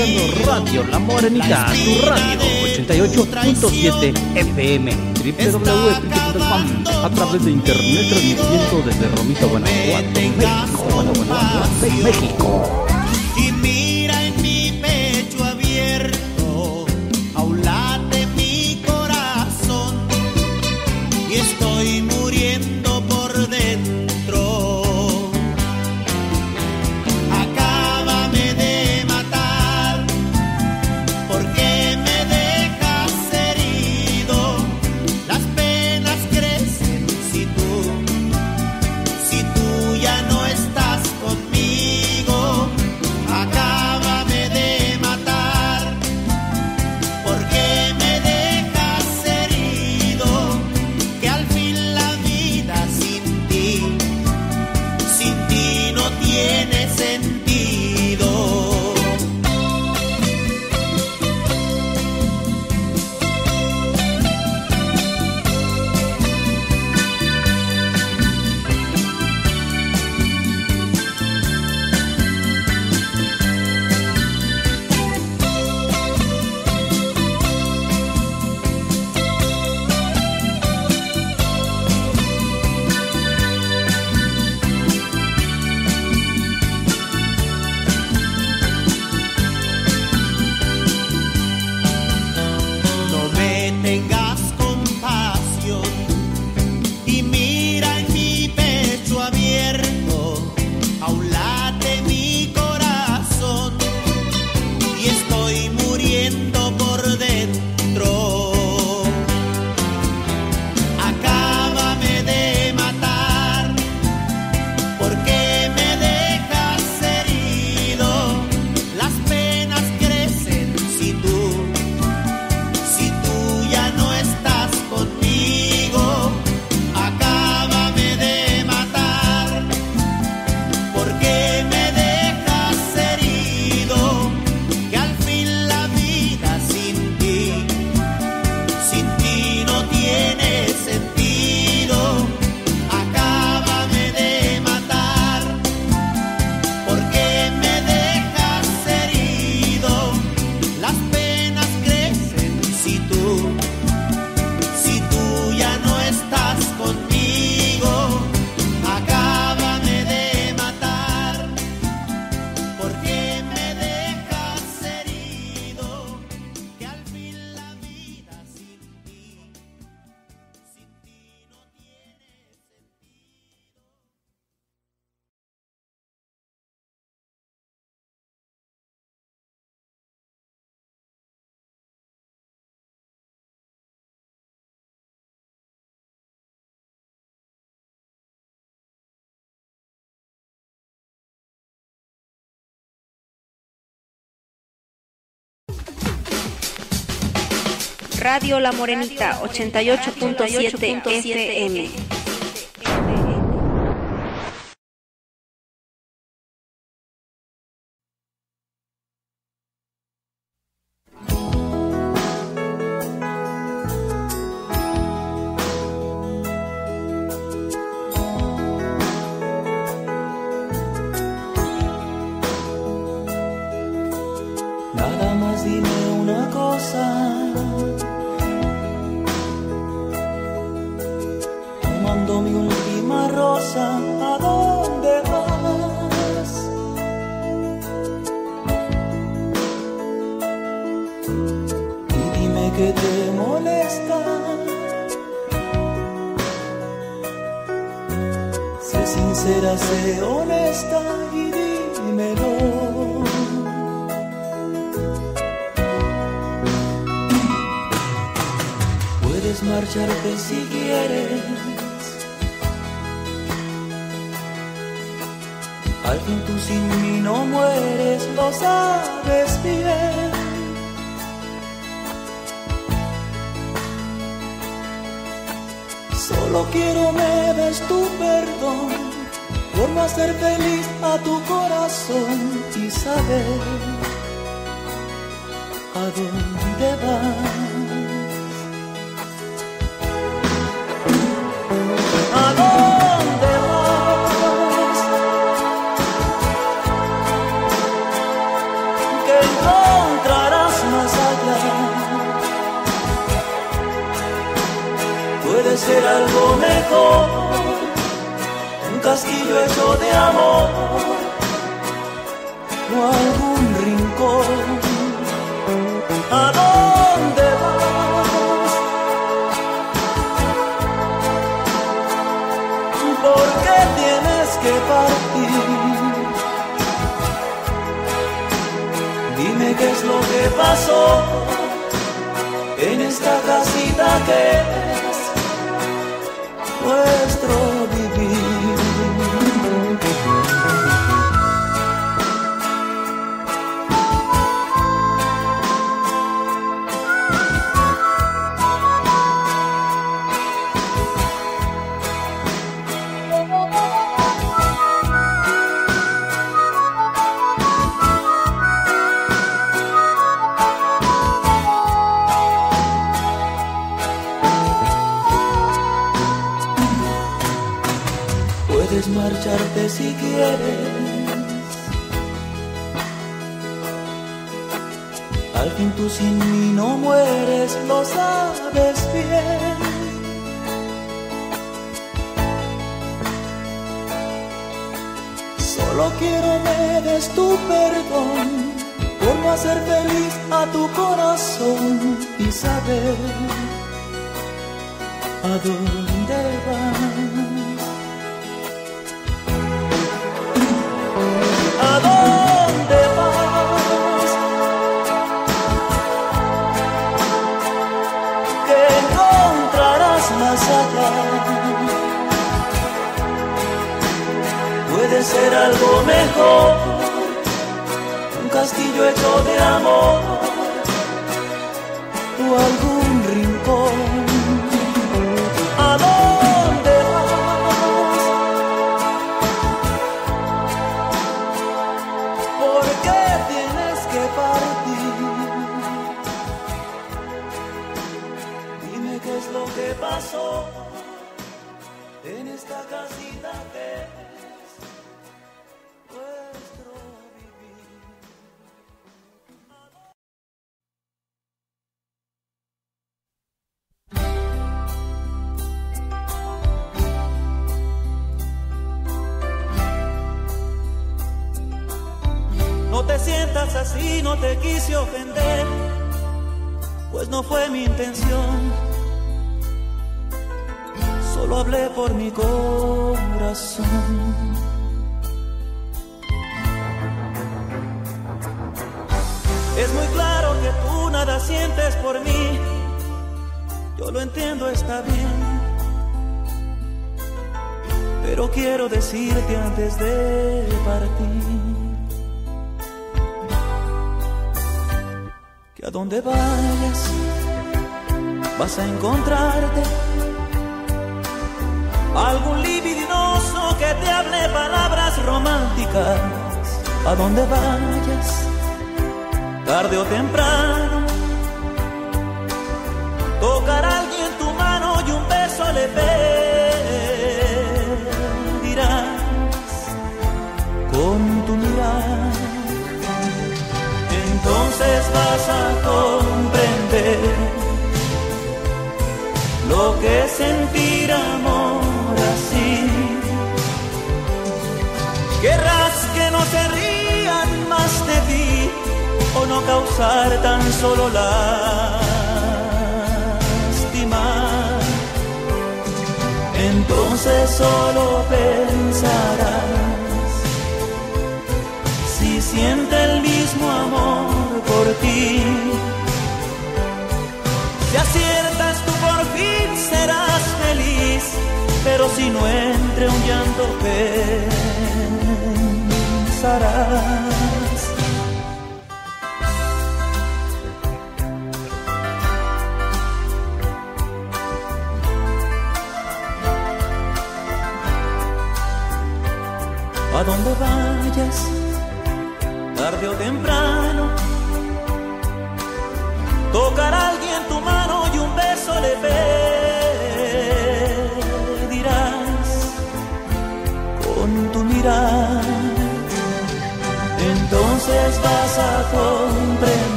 escuchando Radio La Morenita, tu radio 88.7 FM, www.com, a través de internet transmitiendo desde Romito, Guanajuato, México, Guanajuato, México. Radio La Morenita 88.7 FM. você.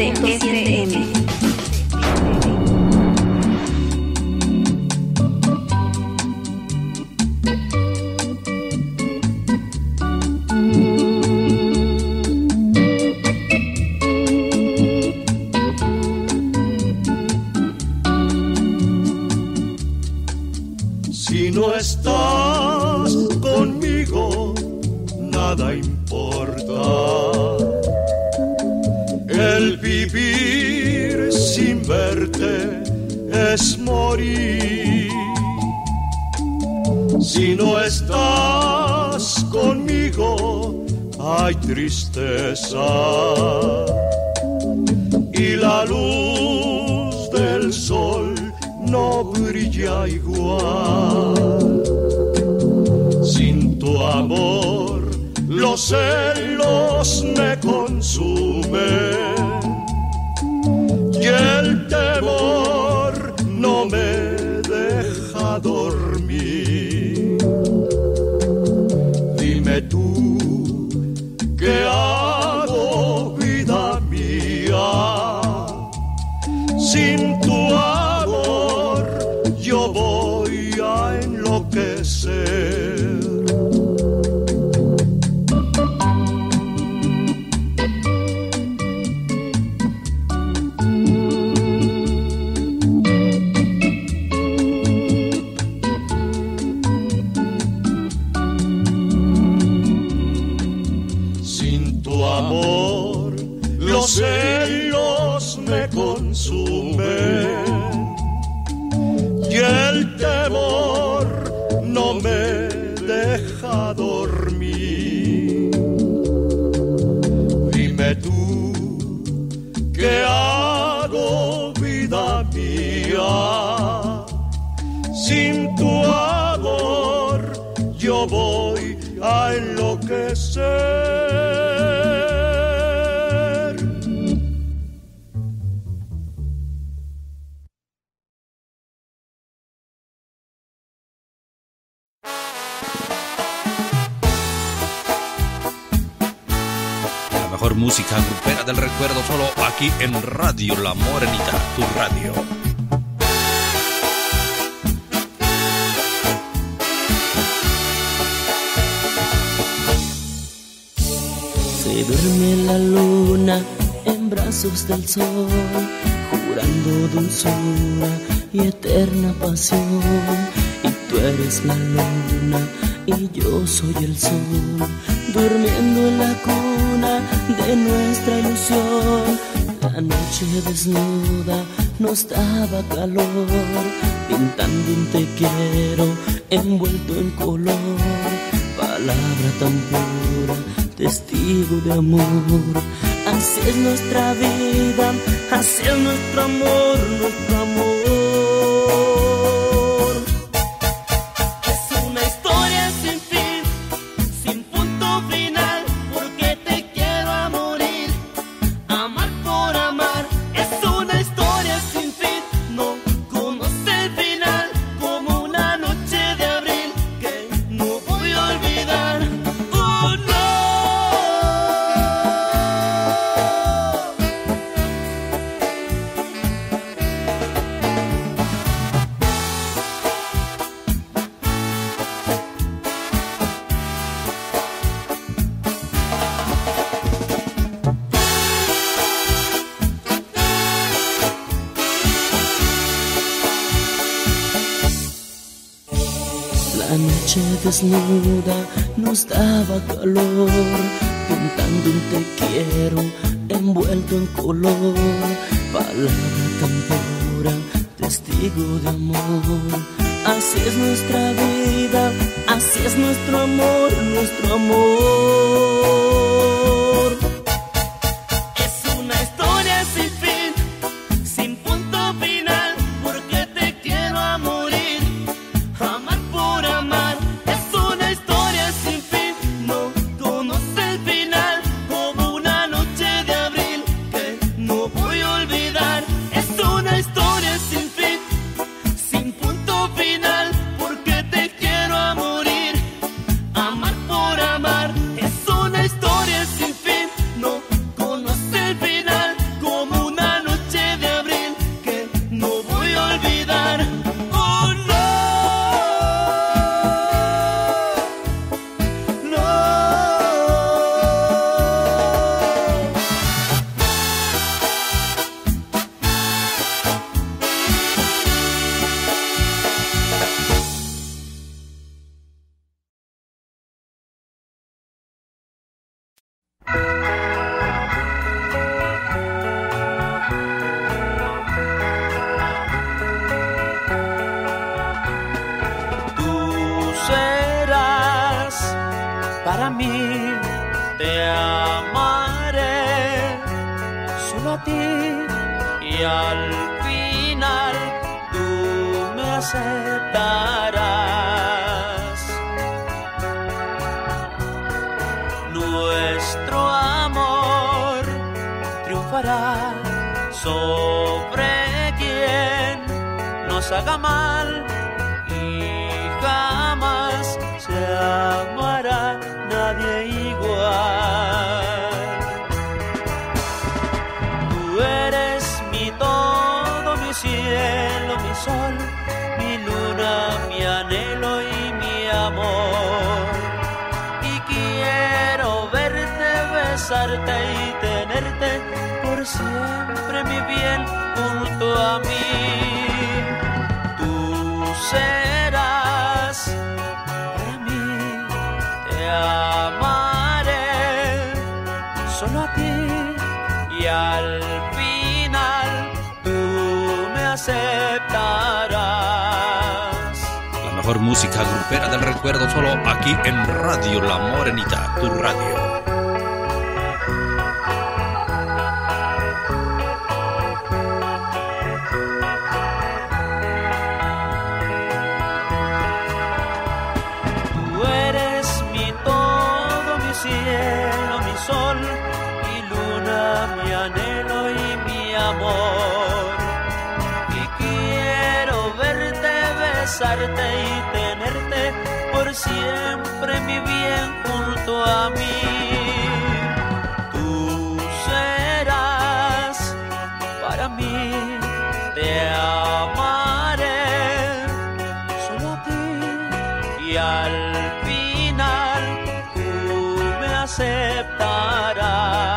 88.7 FM. el sin tu amor yo voy a enloquecer. La mejor música grupera del recuerdo solo aquí en Radio La Morenita, tu radio. Duerme la luna en brazos del sol, jurando dulzura y eterna pasión. Y tú eres la luna y yo soy el sol, durmiendo en la cuna de nuestra ilusión. La noche desnuda nos daba calor, pintando un te quiero envuelto en color, palabra tan pura testigo de amor. Así es nuestra vida, así es nuestro amor, nuestro dará.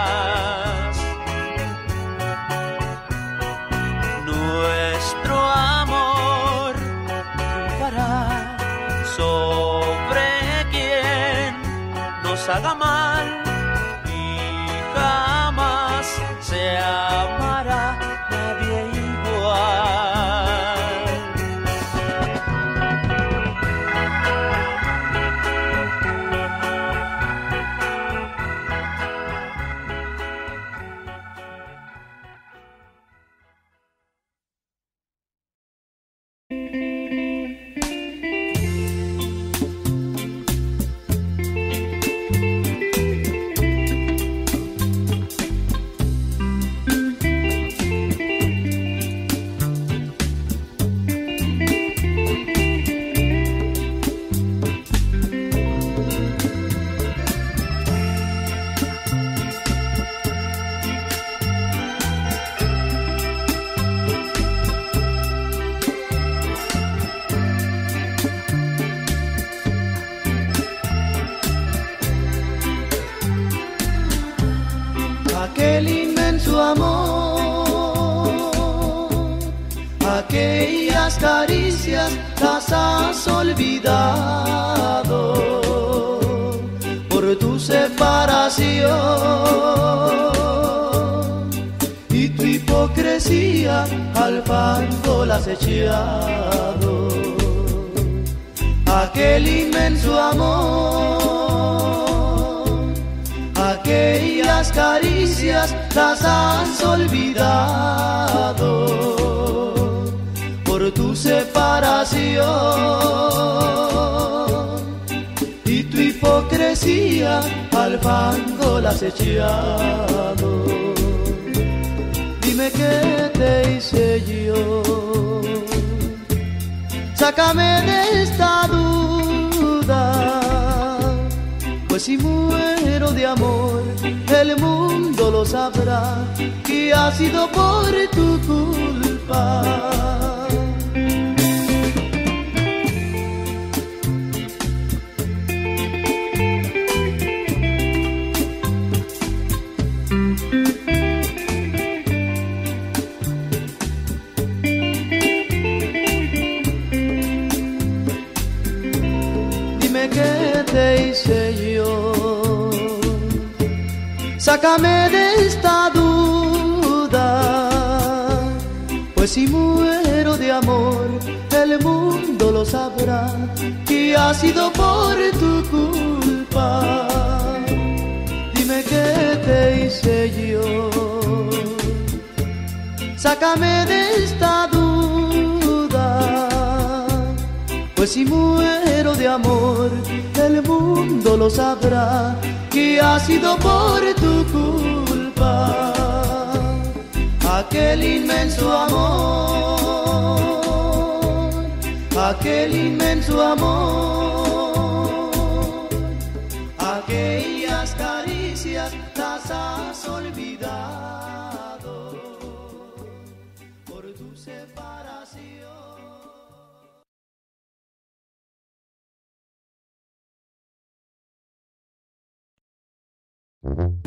Y tu hipocresía al fango las has echado. Aquel inmenso amor aquellas caricias las has olvidado por tu separación y tu hipocresía al fango las has echado. Dime qué te hice yo, sácame de esta duda. Pues si muero de amor, el mundo lo sabrá que ha sido por tu culpa. sácame de esta duda, pues si muero de amor, el mundo lo sabrá que ha sido por tu culpa. Dime qué te hice yo, sácame de esta duda, pues si muero de amor, el mundo lo sabrá que ha sido por tu culpa aquel inmenso amor, aquel inmenso amor. Mm-hmm.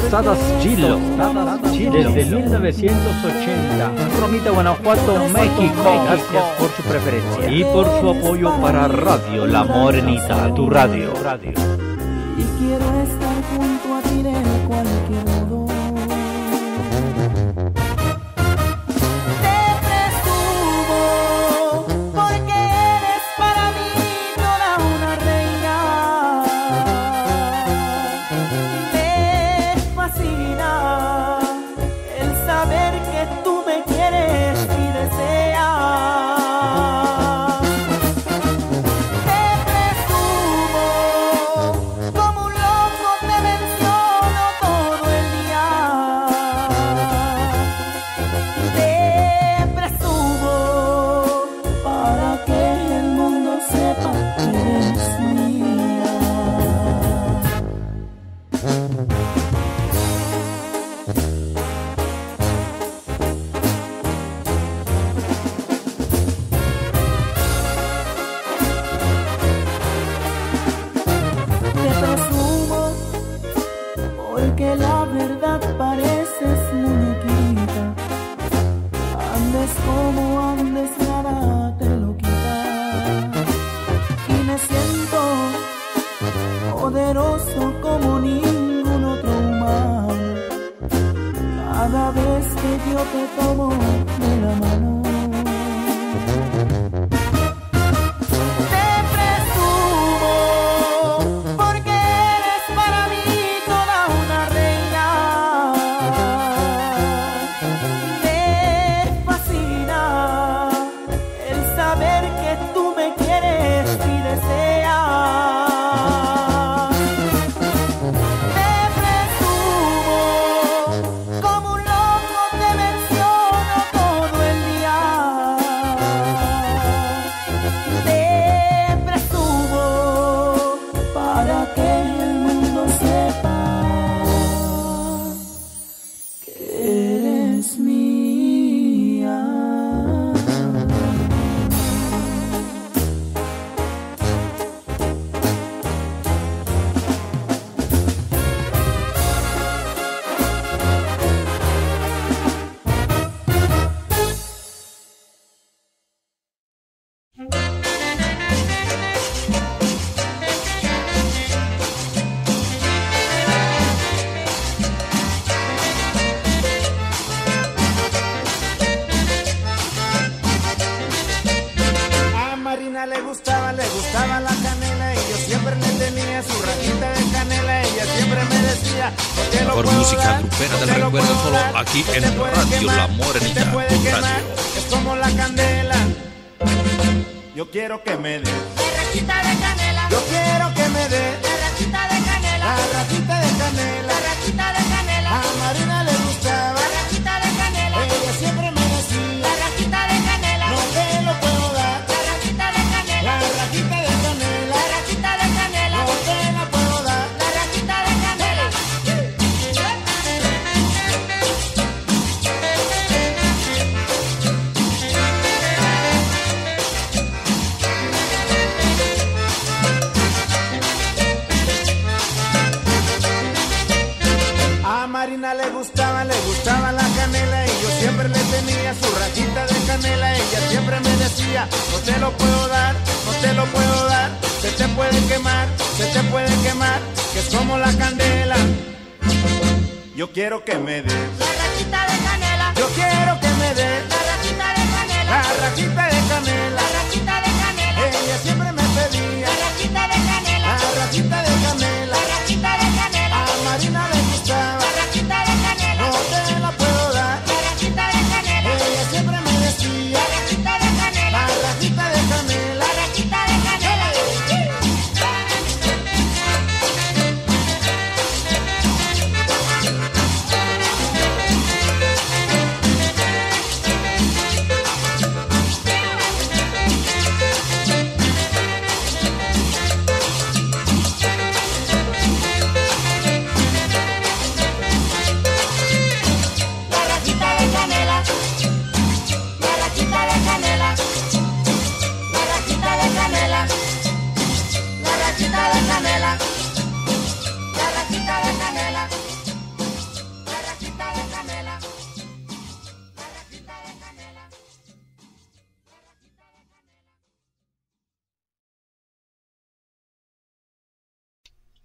Tostadas Chilo, desde 1980, Romita, Guanajuato, México. Gracias por su preferencia y por su apoyo para Radio La Morenita, tu radio. andes como andes, nada te lo quita. Y me siento poderoso como ningún otro humano. Cada vez que yo te tomo de la mano.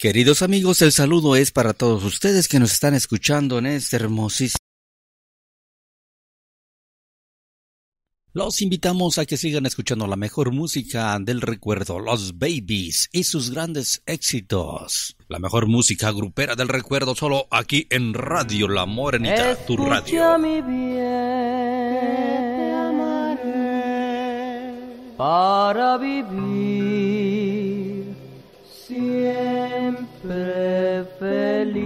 Queridos amigos, el saludo es para todos ustedes que nos están escuchando en este hermosísimo. Los invitamos a que sigan escuchando la mejor música del recuerdo, los Babies y sus grandes éxitos. La mejor música grupera del recuerdo solo aquí en Radio La Morenita, tu radio. mi bien, amaré para vivir siempre feliz.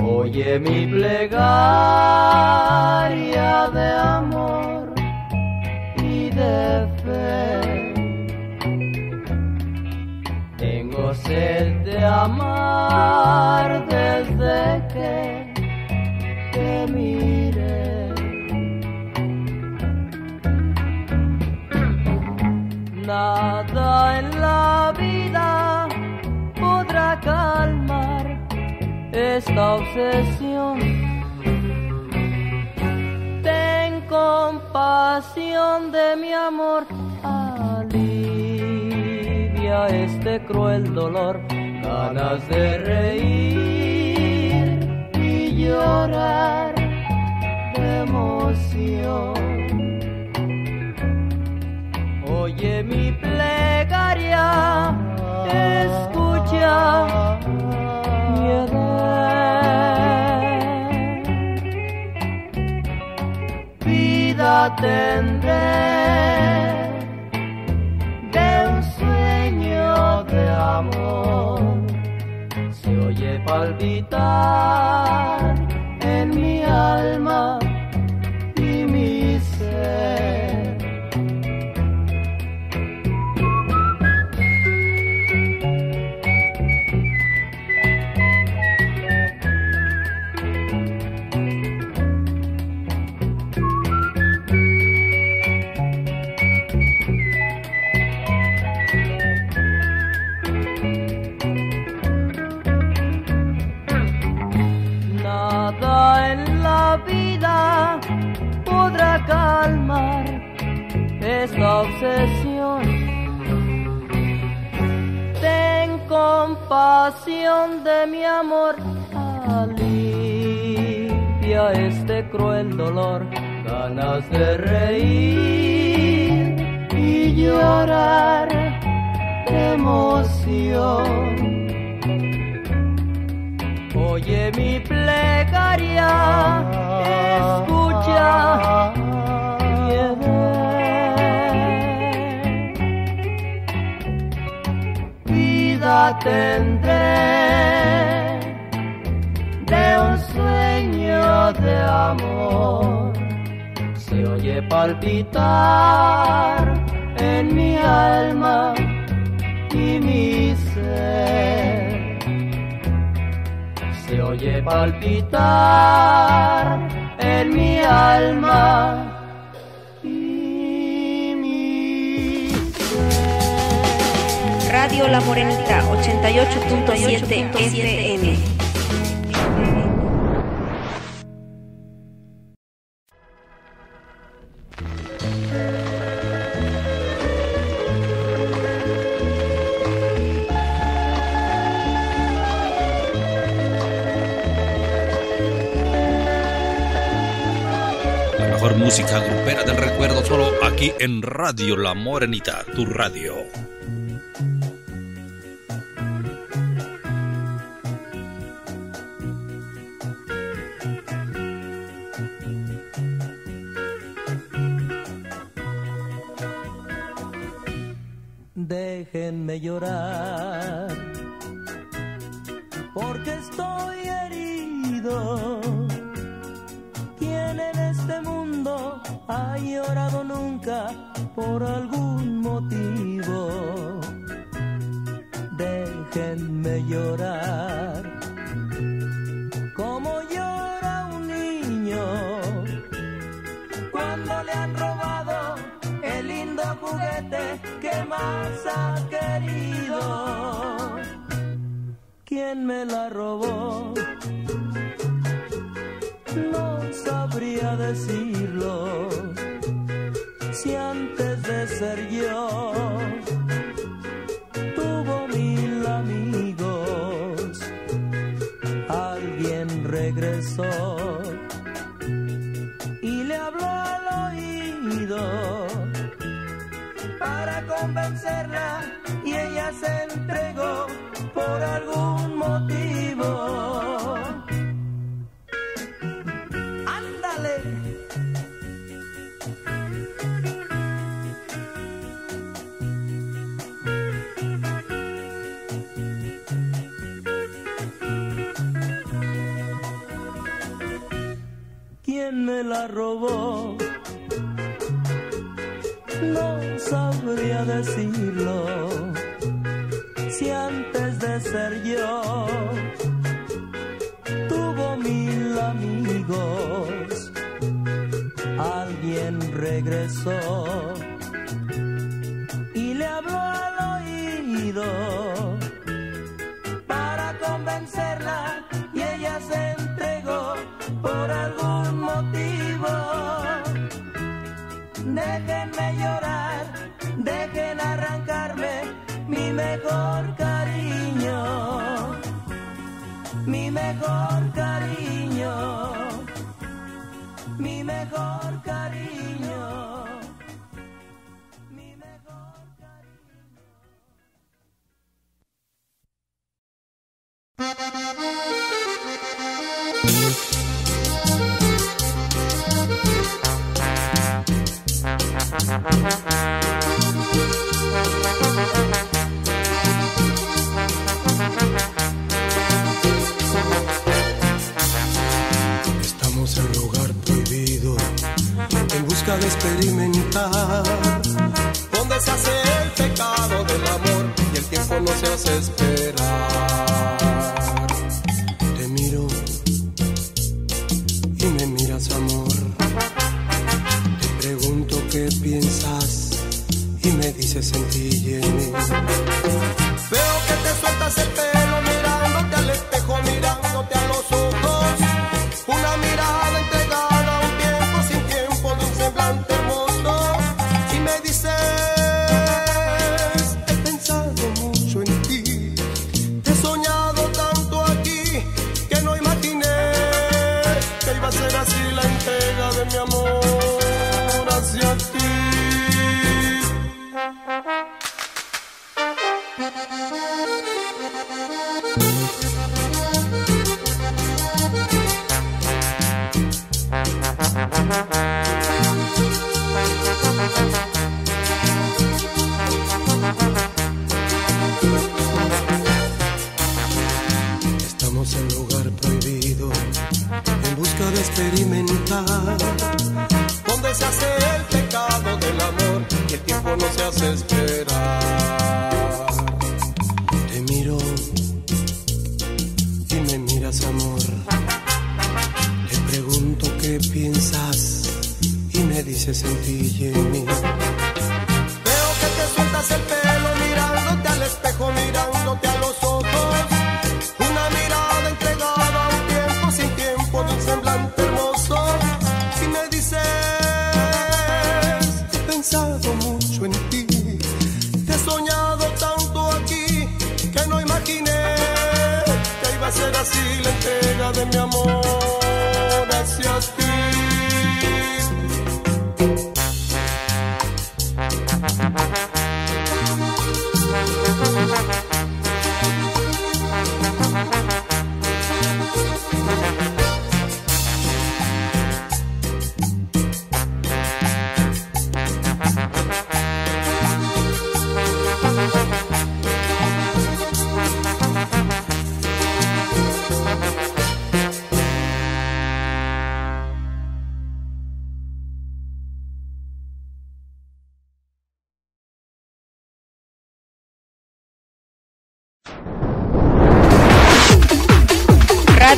Oye mi plegaria de amor y de fe. Tengo sed de amar desde que te. Nada en la vida podrá calmar esta obsesión. Ten compasión de mi amor, alivia este cruel dolor, ganas de reír y llorar de emoción. Oye mi plegaria, escucha mi. Vida tendré de un sueño de amor. Se oye palpitar de mi amor, alivia este cruel dolor, ganas de reír y llorar emoción. Oye mi plegaria, escucha Tendré de un sueño de amor. Se oye palpitar en mi alma y mi ser se oye palpitar en mi alma Radio La Morenita 88.7 FM. La mejor música grupera del recuerdo solo aquí en Radio La Morenita, tu radio.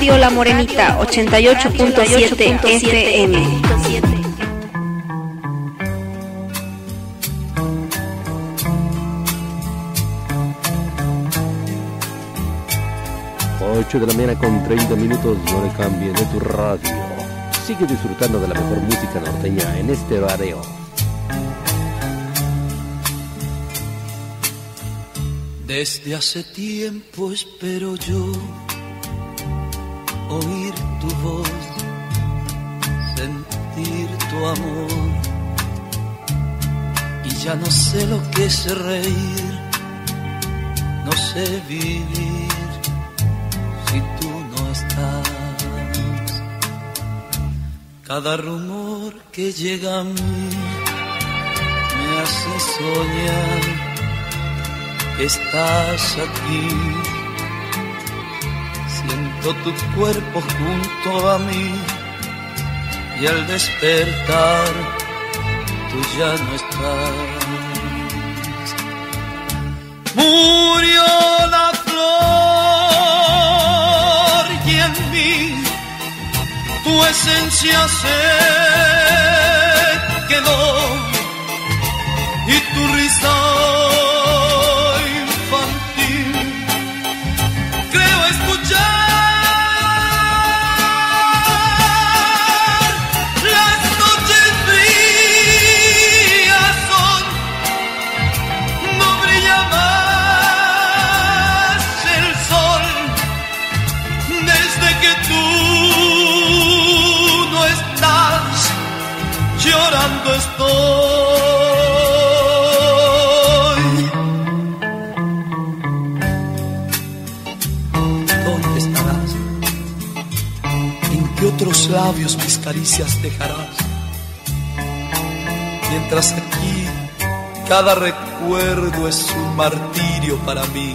Radio La Morenita 88.7 FM. 8 de la mañana con 30 minutos, no le cambie de tu radio. Sigue disfrutando de la mejor música norteña en este radio. Desde hace tiempo espero yo que es reír, no sé vivir si tú no estás. Cada rumor que llega a mí me hace soñar que estás aquí. Siento tu cuerpo junto a mí y al despertar tú ya no estás. Tu esencia se quedó mis caricias dejarás? Mientras aquí cada recuerdo es un martirio para mí.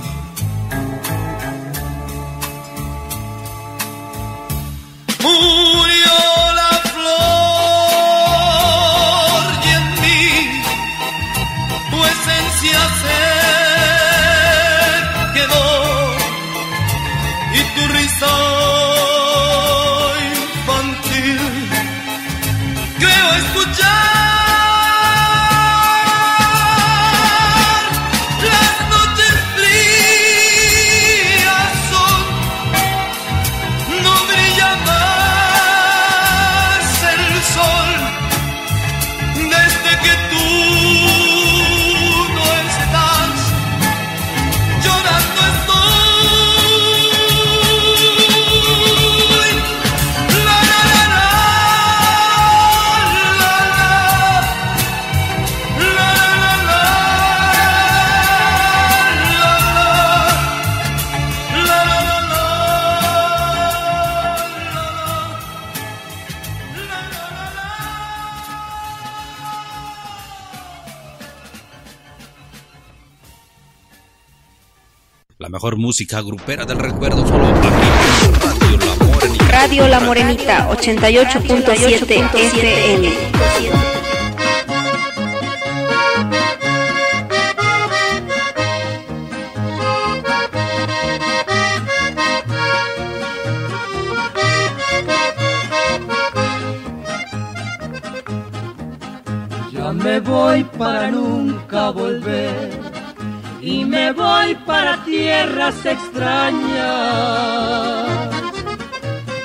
La mejor música grupera del recuerdo solo aquí en Radio La Morenita. Radio La Morenita 88.7 FM. Ya me voy para nunca volver y me voy para tierras extrañas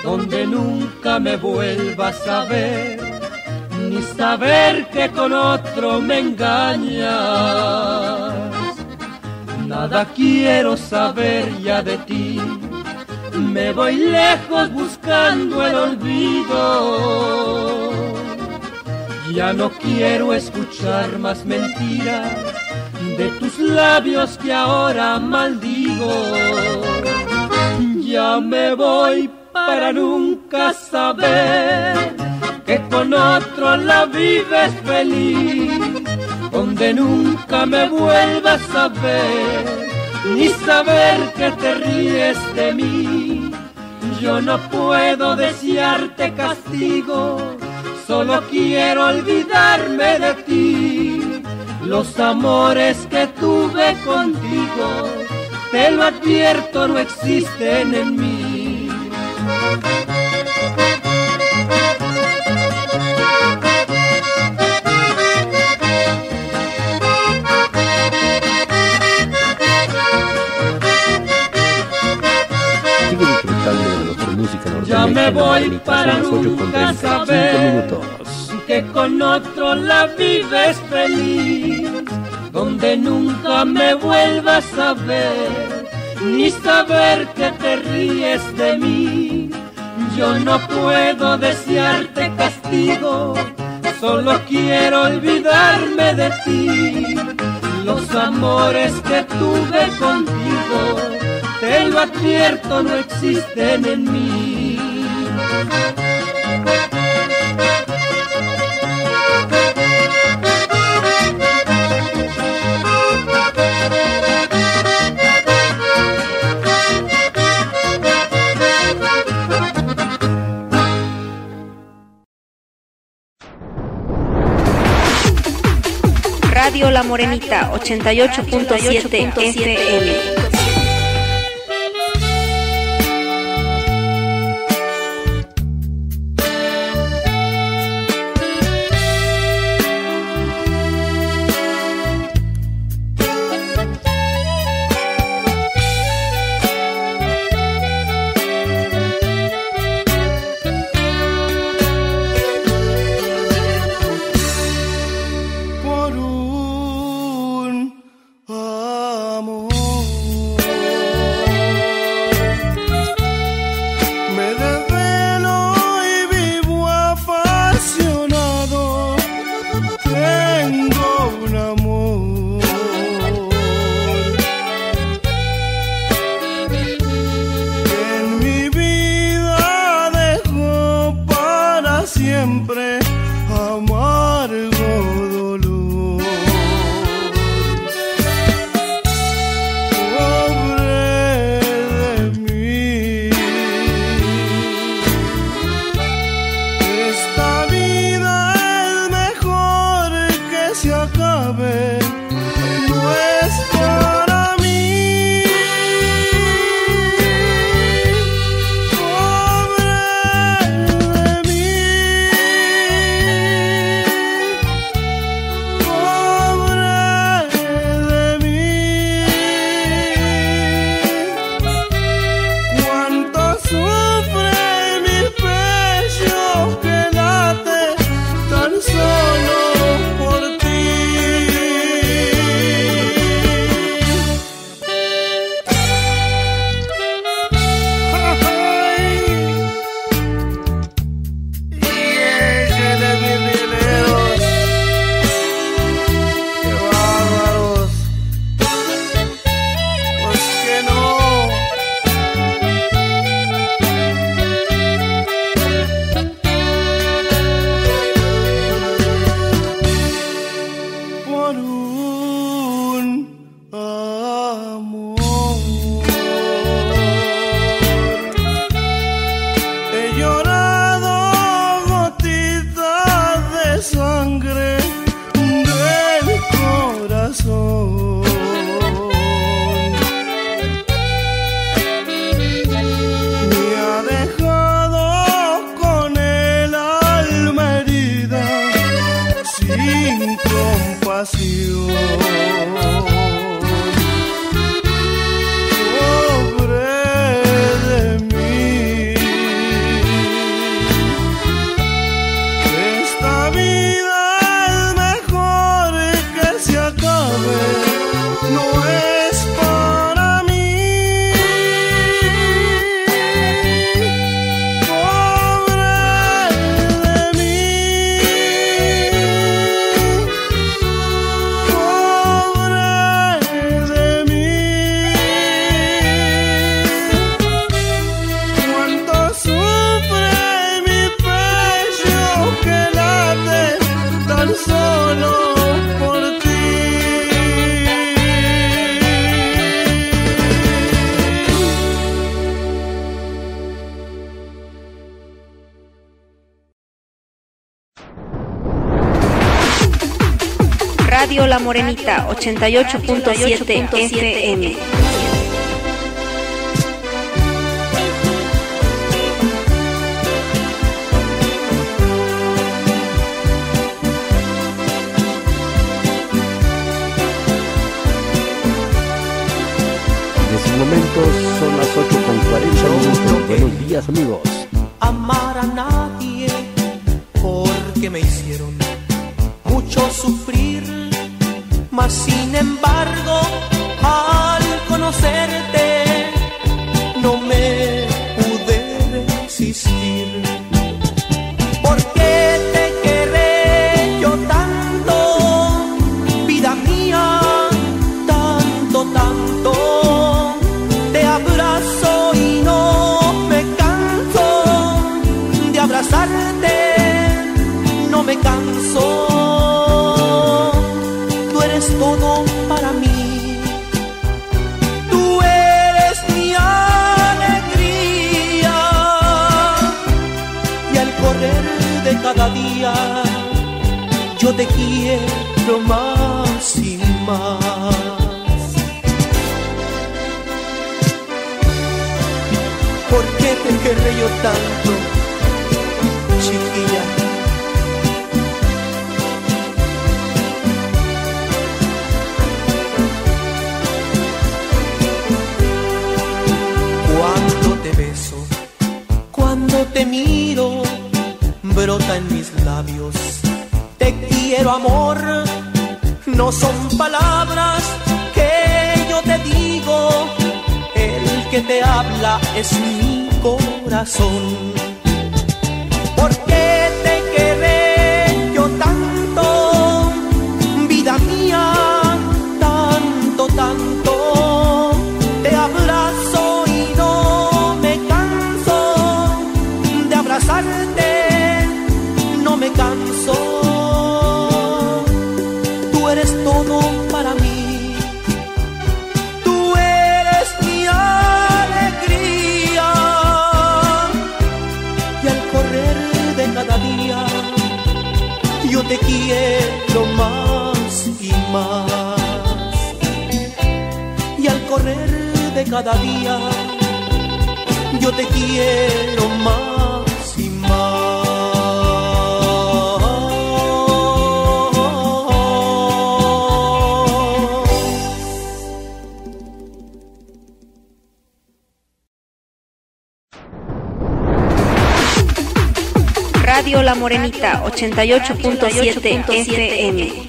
donde nunca me vuelvas a ver ni saber que con otro me engañas. Nada quiero saber ya de ti, me voy lejos buscando el olvido. Ya no quiero escuchar más mentiras de tus labios que ahora maldigo. Ya me voy para nunca saber que con otro la vives feliz, donde nunca me vuelvas a ver, ni saber que te ríes de mí. Yo no puedo desearte castigo, solo quiero olvidarme de ti. Los amores que tuve contigo, te lo advierto, no existen en mí. Sigue disfrutando de Ya me voy para son las 8 con nunca 35 saber minutos. Que con otro la vives feliz, donde nunca me vuelvas a ver, ni saber que te ríes de mí. Yo no puedo desearte castigo, solo quiero olvidarme de ti. Los amores que tuve contigo, te lo advierto, no existen en mí. La Morenita 88.7 FM. Morenita 88.7 FM. 88.7 FM.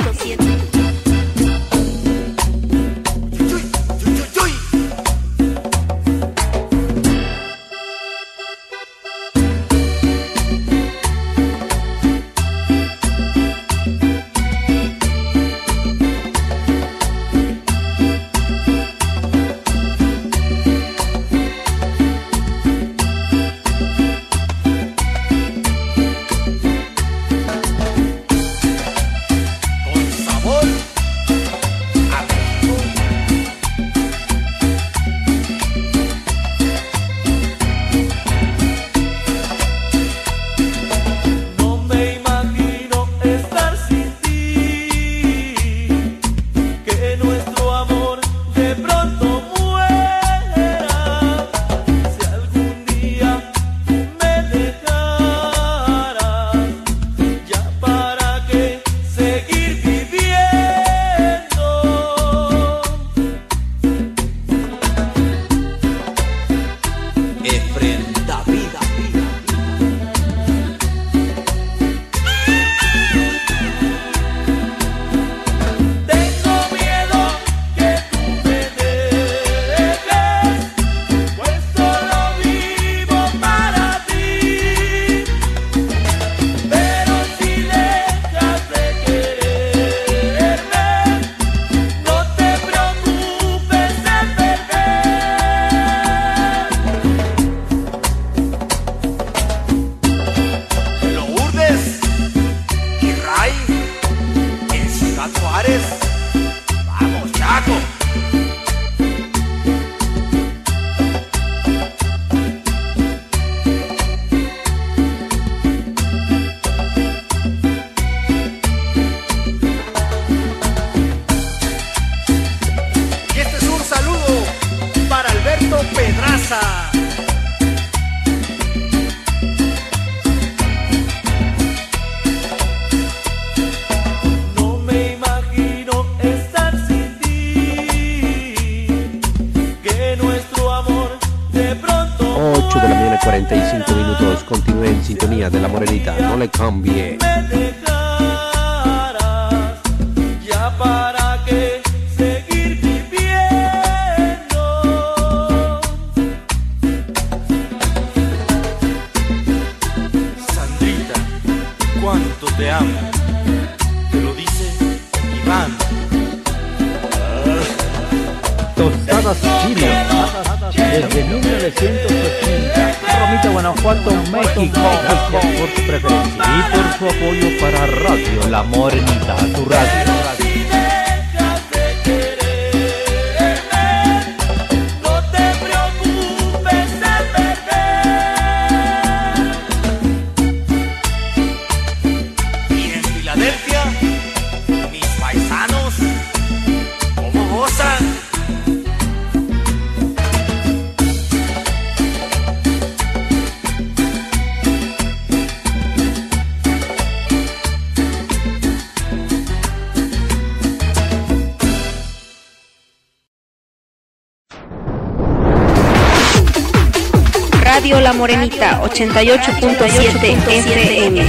88.7 FM.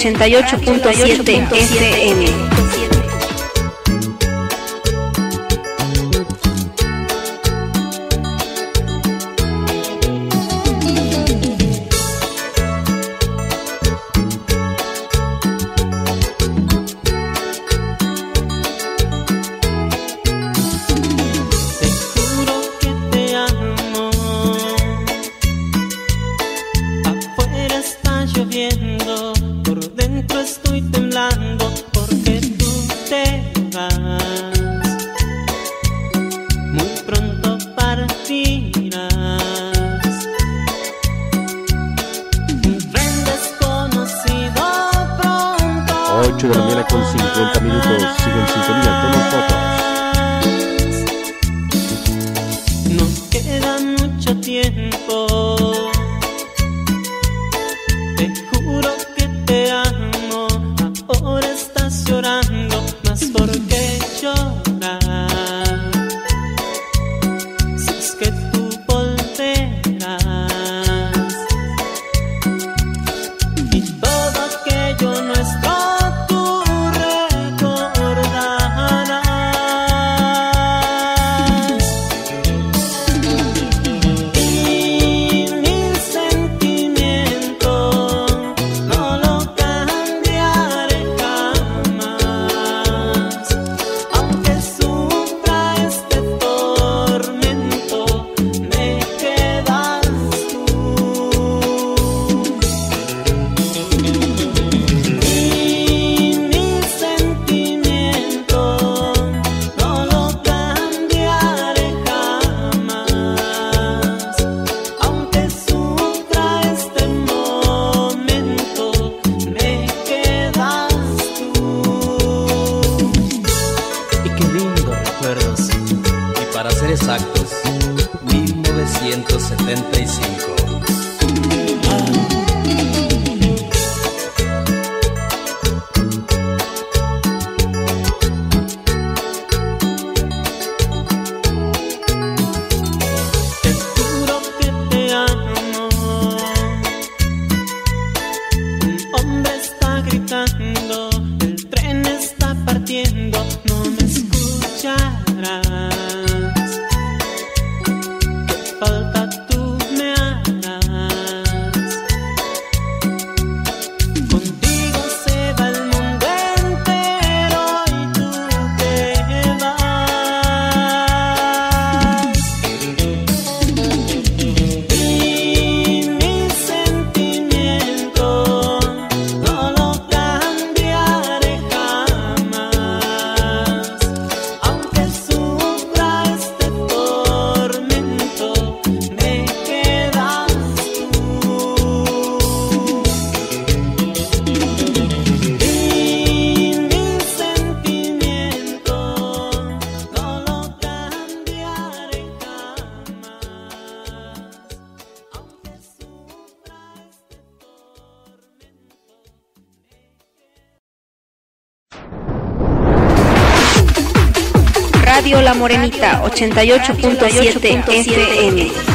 88.7 FM. 88.7 FM.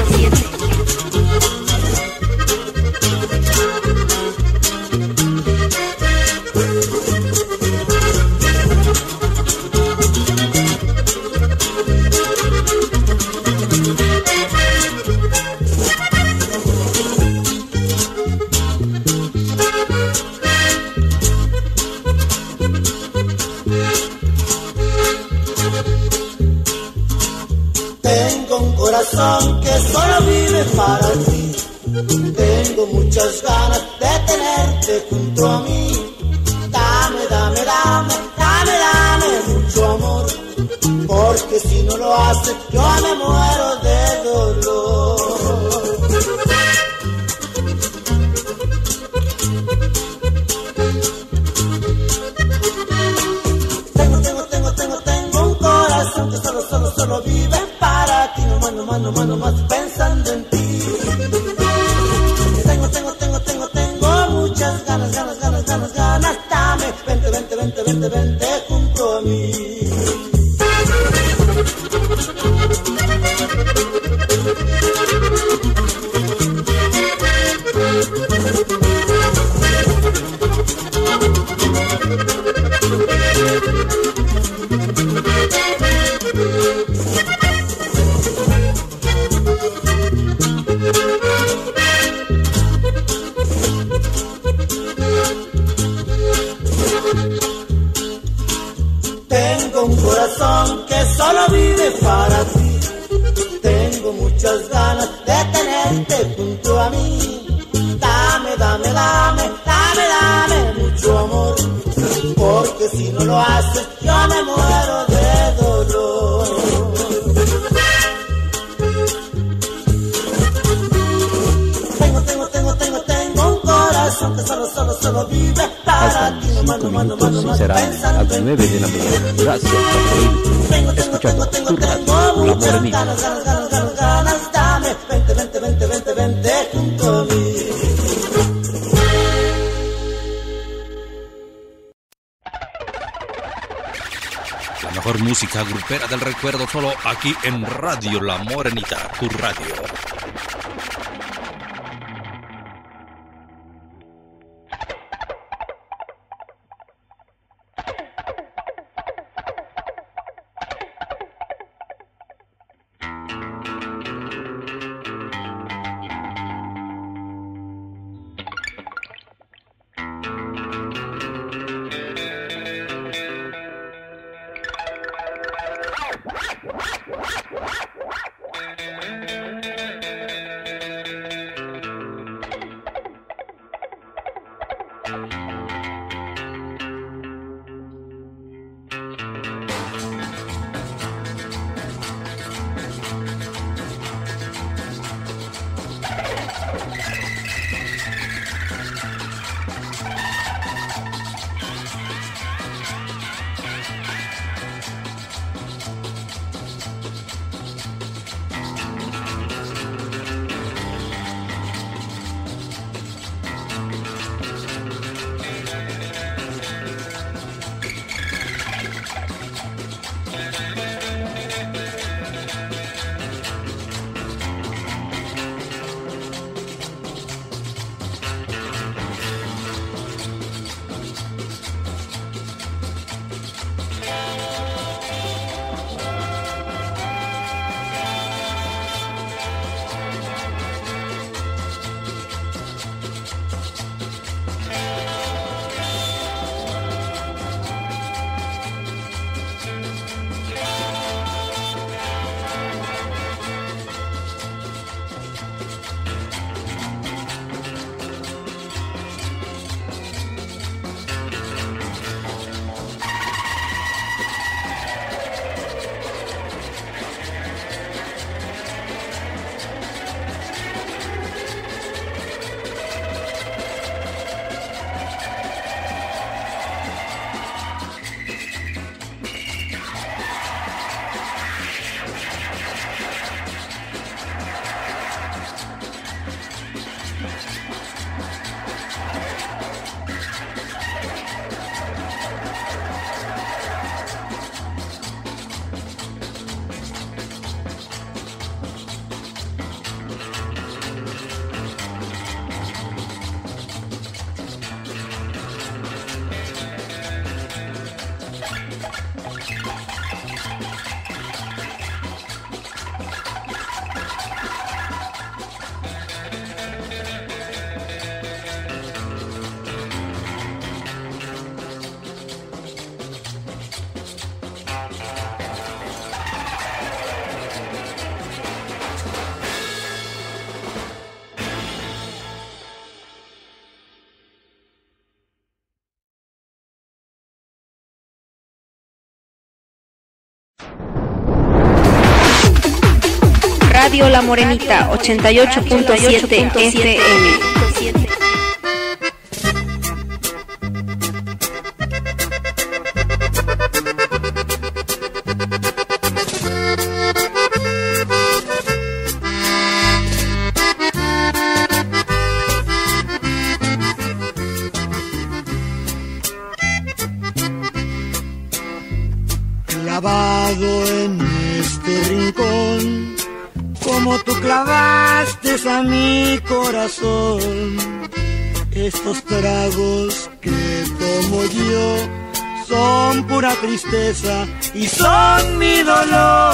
recuerdo solo aquí en Radio La Morenita, tu radio. Radio La Morenita 88.7 FM. y son mi dolor.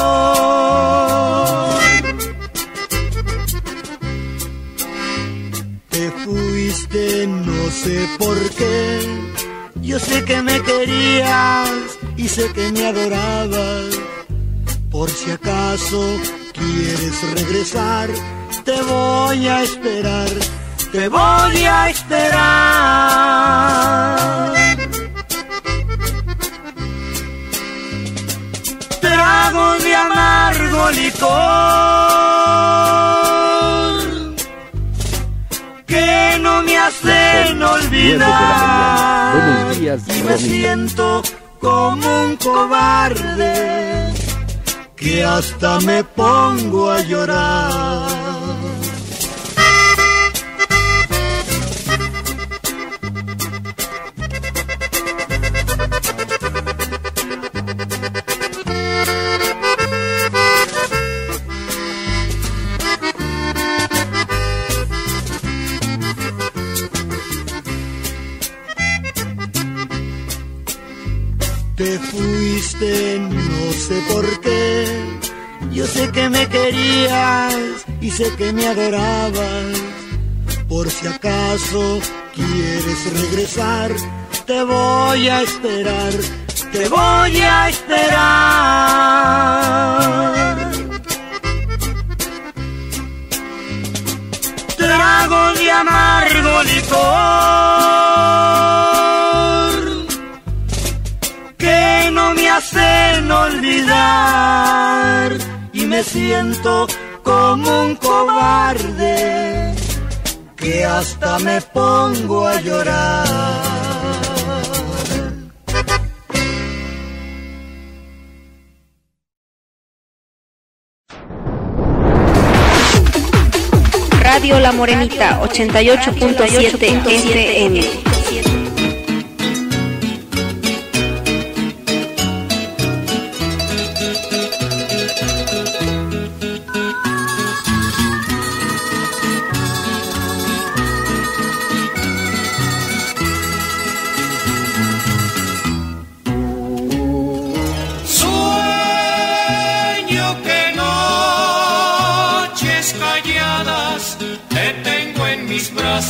me pongo voy a esperar, te voy a esperar. Trago de amargo licor que no me hacen olvidar y me siento como un cobarde que hasta me pongo a llorar. Radio La Morenita 88.7 FM.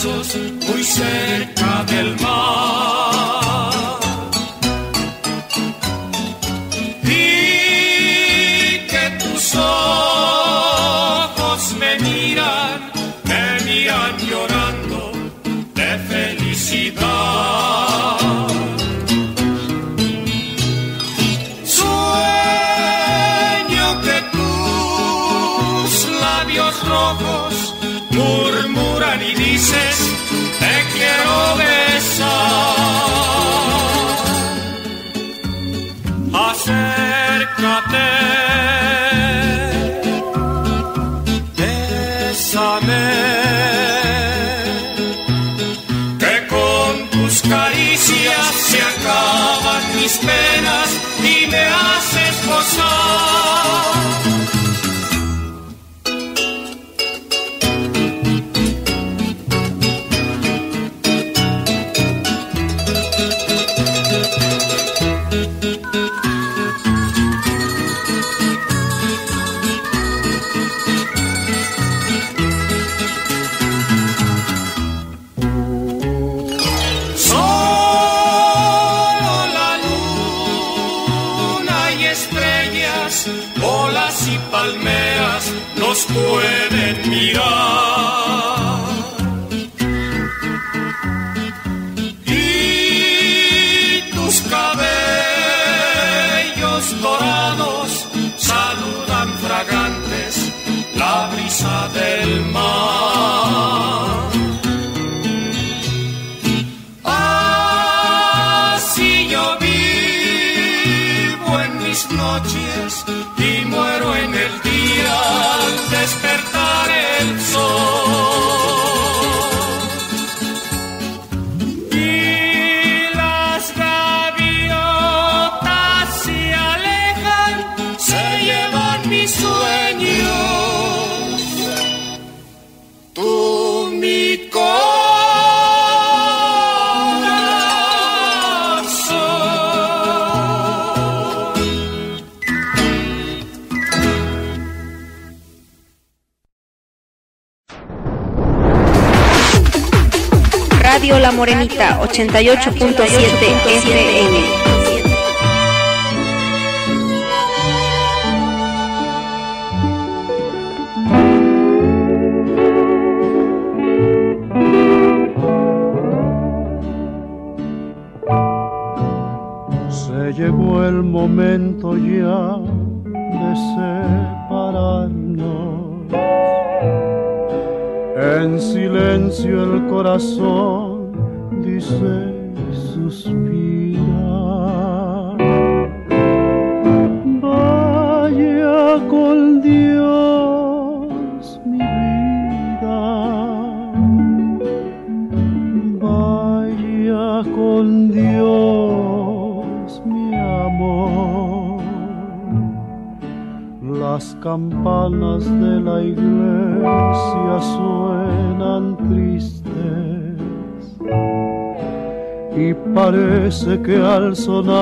Pois é. 88.7 FM. llegó el momento ya de separarnos. En silencio el corazón. So now.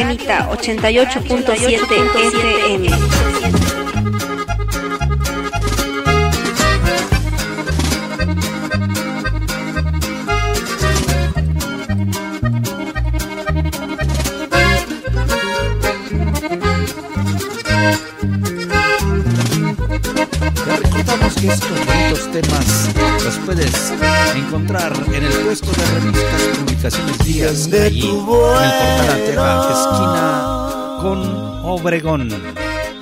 Morenita 88.7 FM.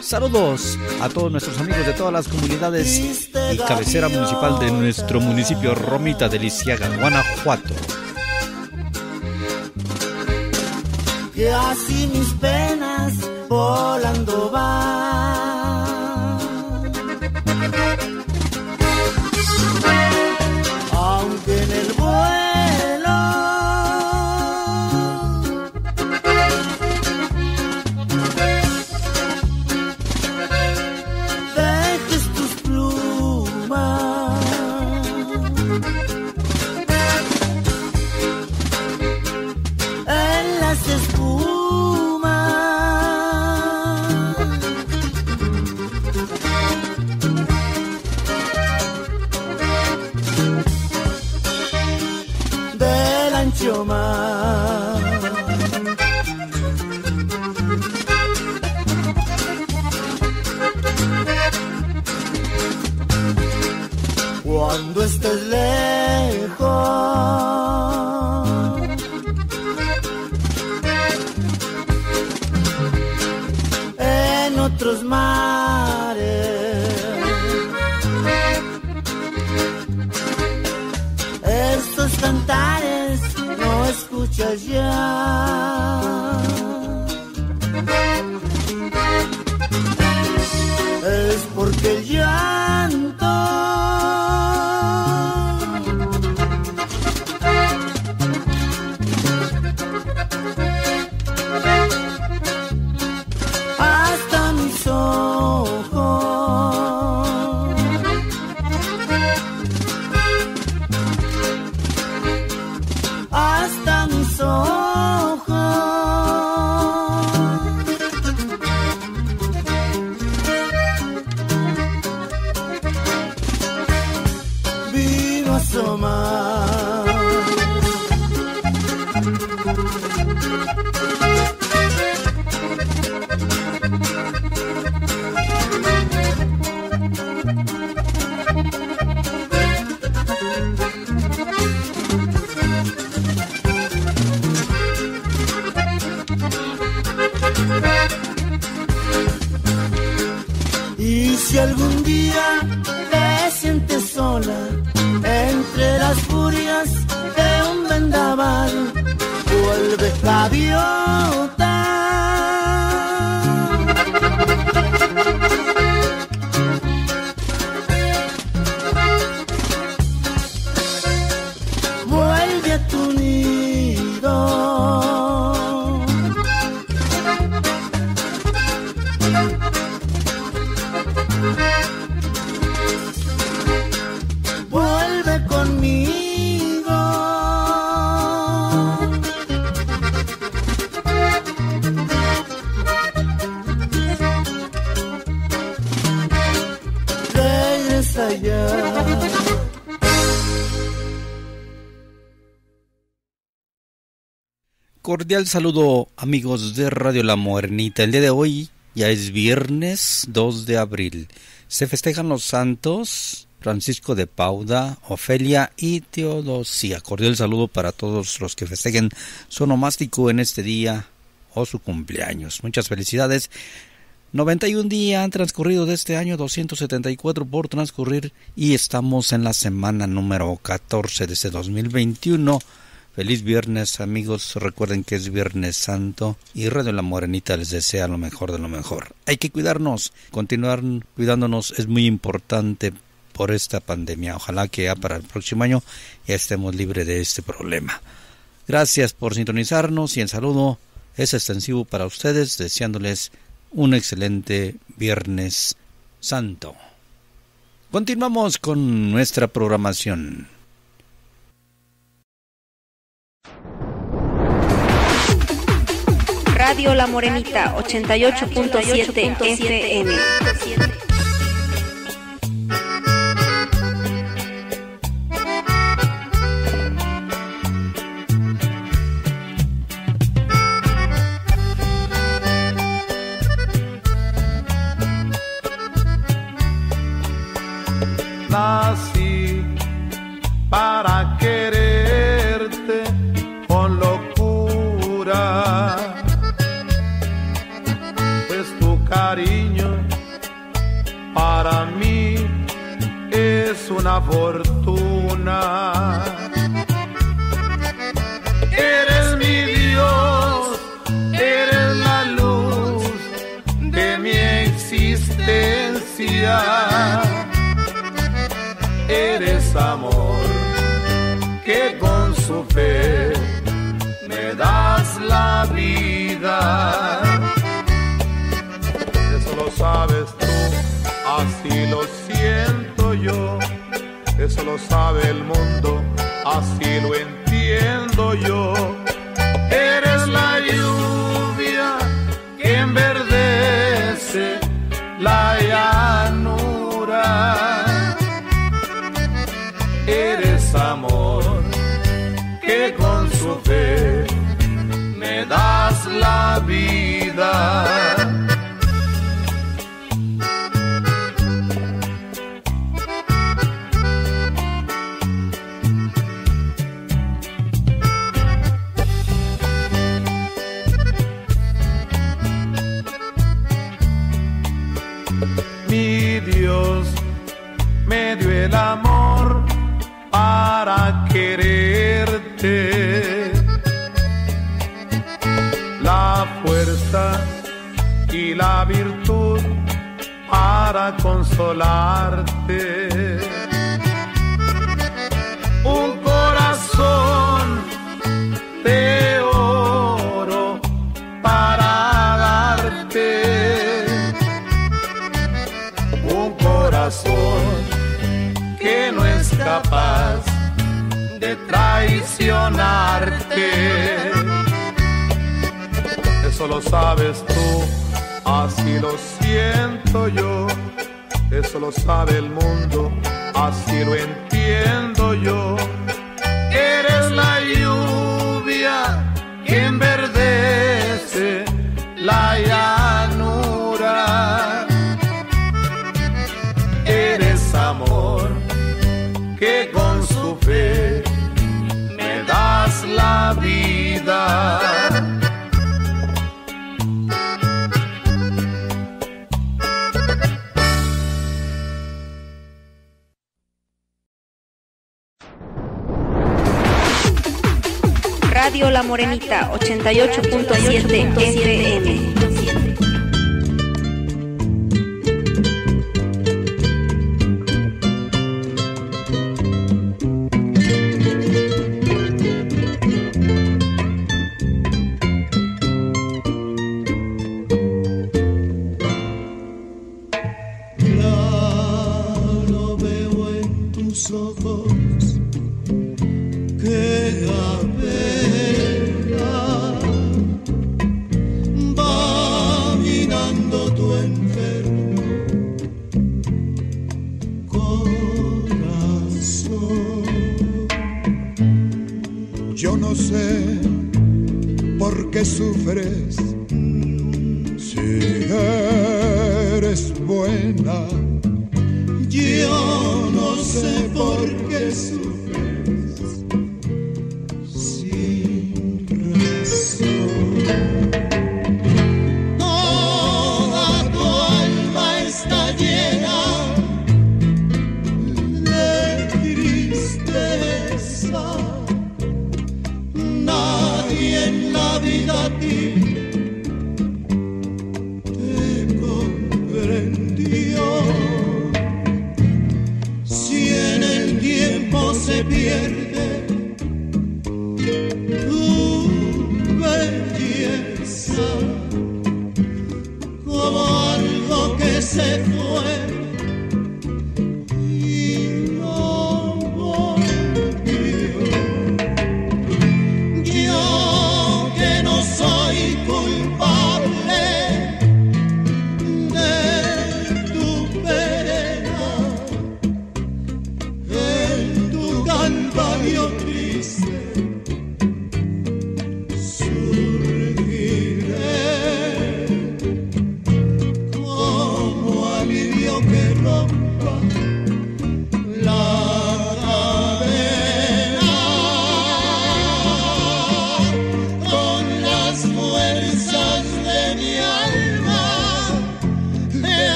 Saludos a todos nuestros amigos de todas las comunidades y cabecera municipal de nuestro municipio Romita de Lisiaga, Guanajuato. Así mis penas volando van. Cordial saludo amigos de Radio La Modernita. El día de hoy ya es viernes 2 de abril. Se festejan los santos Francisco de Pauda, Ofelia y Teodosia. Cordial saludo para todos los que festejen su onomástico en este día o su cumpleaños. Muchas felicidades. 91 días han transcurrido de este año, 274 por transcurrir y estamos en la semana número 14 de este 2021. Feliz viernes amigos, recuerden que es Viernes Santo y Radio La Morenita les desea lo mejor de lo mejor. Hay que cuidarnos, continuar cuidándonos es muy importante por esta pandemia. Ojalá que ya para el próximo año ya estemos libres de este problema. Gracias por sintonizarnos y en saludo es extensivo para ustedes deseándoles un excelente Viernes Santo. Continuamos con nuestra programación. Radio La Morenita 88.7 FM. Fortuna. Sabe el mundo, así lo entiendo yo. Consolarte. Un corazón de oro para darte. Un corazón que no es capaz de traicionarte. Eso lo sabes tú, así lo siento yo. Eso lo sabe el mundo, así lo entiendo yo. Eres la lluvia que enverdece la llanura. Eres amor que con su fe me das la vida. La Morenita 88.7 FM.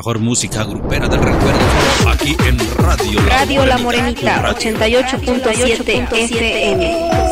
mejor música grupera del recuerdo aquí en Radio La Radio Morenita, La Morenita 88.7 FM.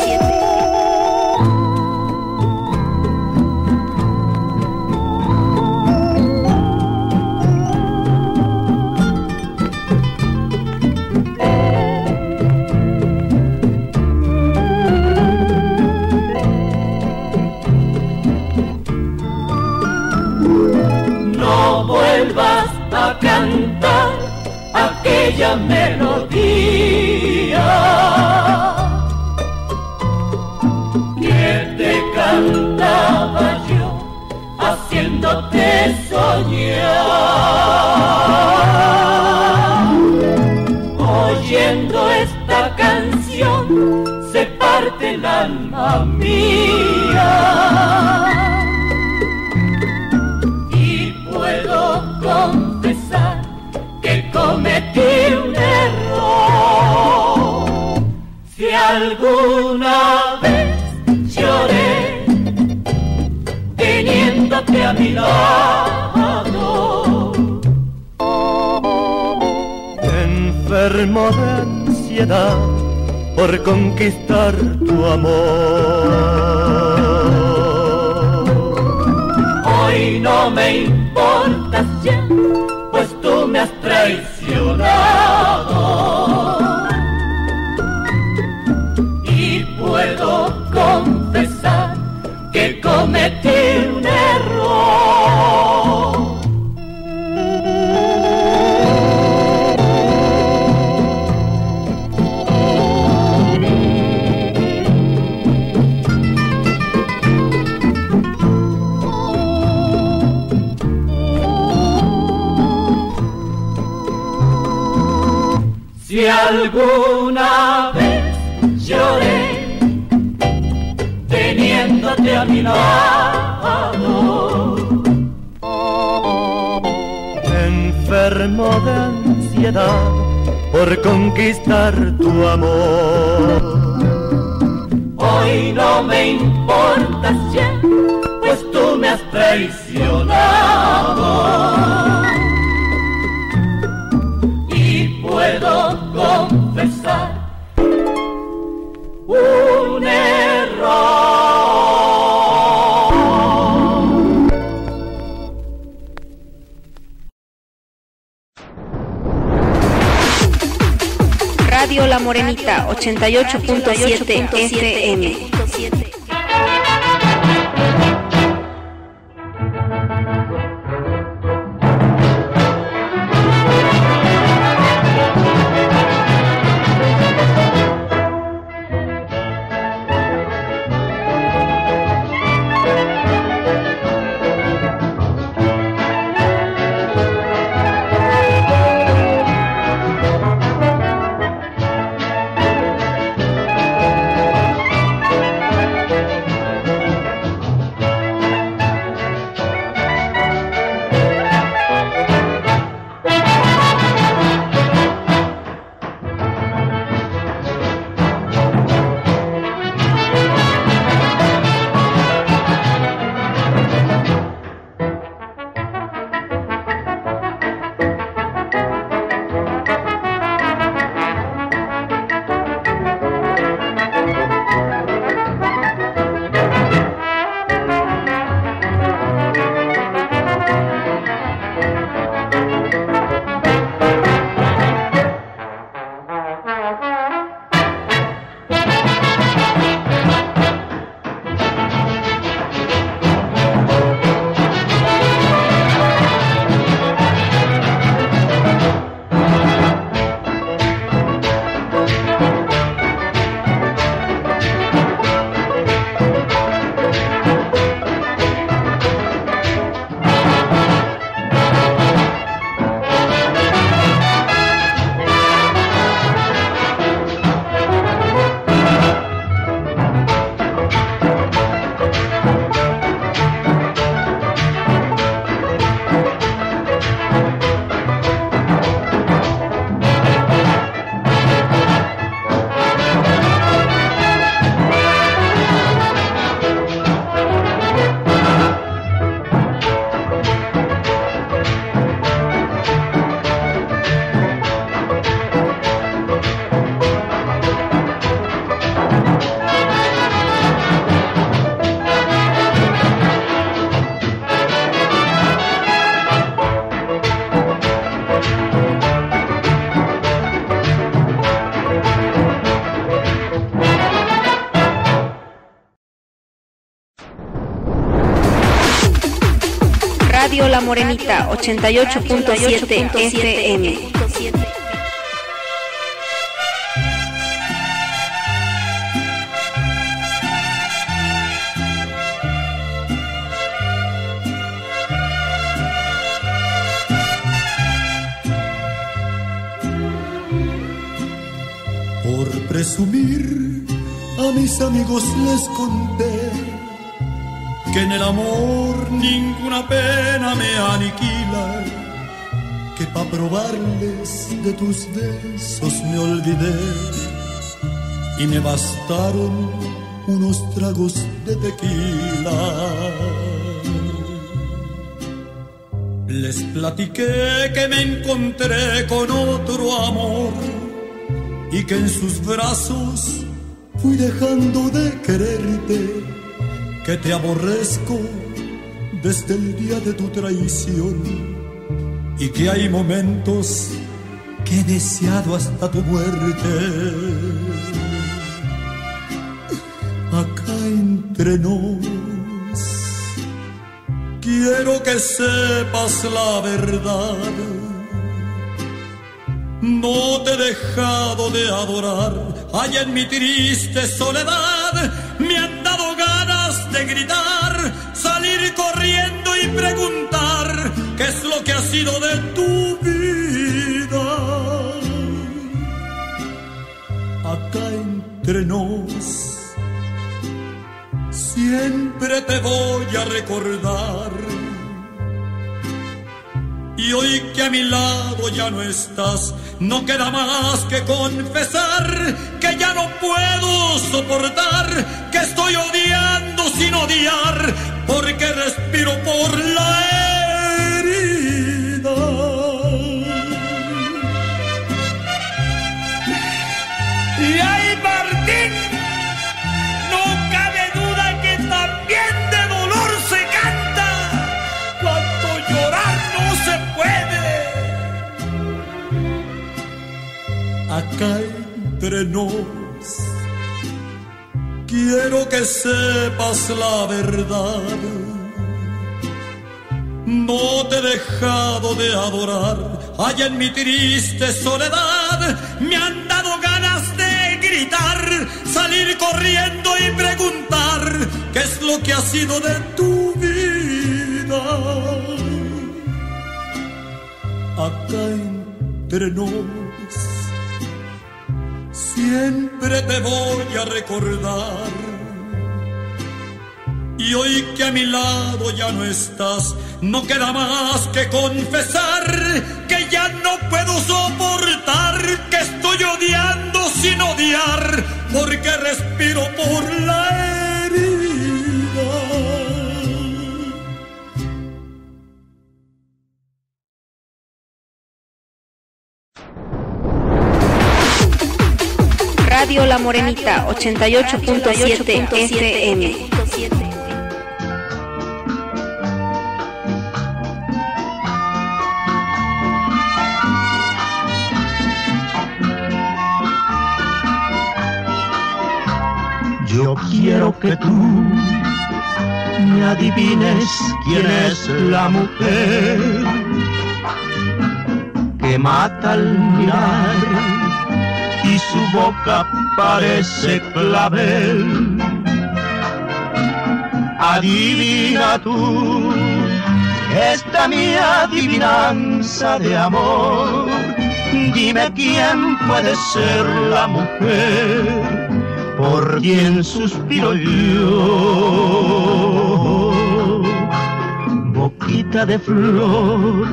La Morenita 88.7 FM. Por presumir, a mis amigos les conté que en el amor pena me aniquila, que pa' probarles de tus besos me olvidé y me bastaron unos tragos de tequila. Les platiqué que me encontré con otro amor y que en sus brazos fui dejando de quererte, que te aborrezco desde el día de tu traición y que hay momentos que he deseado hasta tu muerte. Acá entre nos, quiero que sepas la verdad. No te he dejado de adorar, allá en mi triste soledad no estás, no queda más que confesar Allá en mi triste soledad me han dado ganas de gritar, salir corriendo y preguntar qué es lo que ha sido de tu vida. Acá entre nos siempre te voy a recordar. Y hoy que a mi lado ya no estás, no queda más que confesar 88.7 FM. Yo quiero que tú me adivines quién es la mujer que mata al mirar y su boca parece clavel. Adivina tú esta mi adivinanza de amor. Dime quién puede ser la mujer por quien suspiro yo. Boquita de flor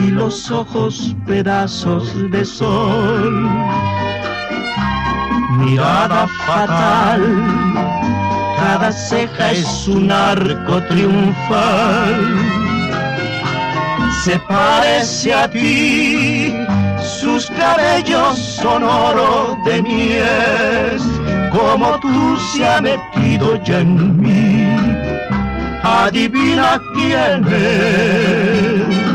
y los ojos pedazos de sol. Mirada fatal, cada ceja es un arco triunfal. Se parece a ti, sus cabellos son oro de mies, como tú se ha metido ya en mí. Adivina quién es.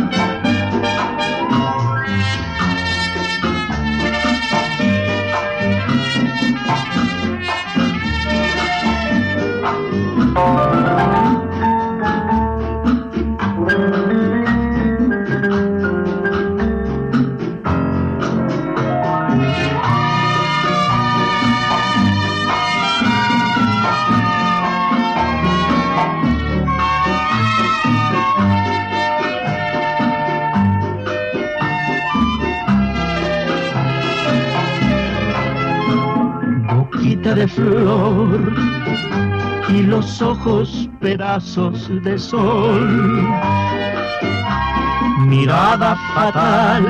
De flor y los ojos pedazos de sol. Mirada fatal,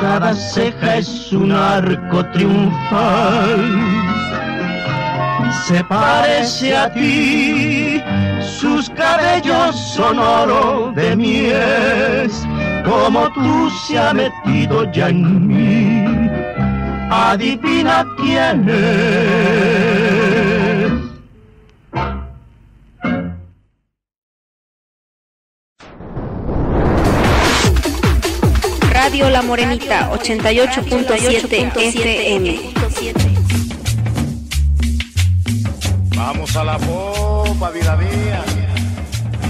cada ceja es un arco triunfal. Se parece a ti, sus cabellos son oro de mies, como tú se ha metido ya en mí adivina quién es. Radio La Morenita 88.7 FM. Vamos a la popa, vida mía.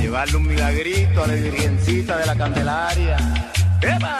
Llevarle un milagrito a la virgencita de la Candelaria. ¡Epa!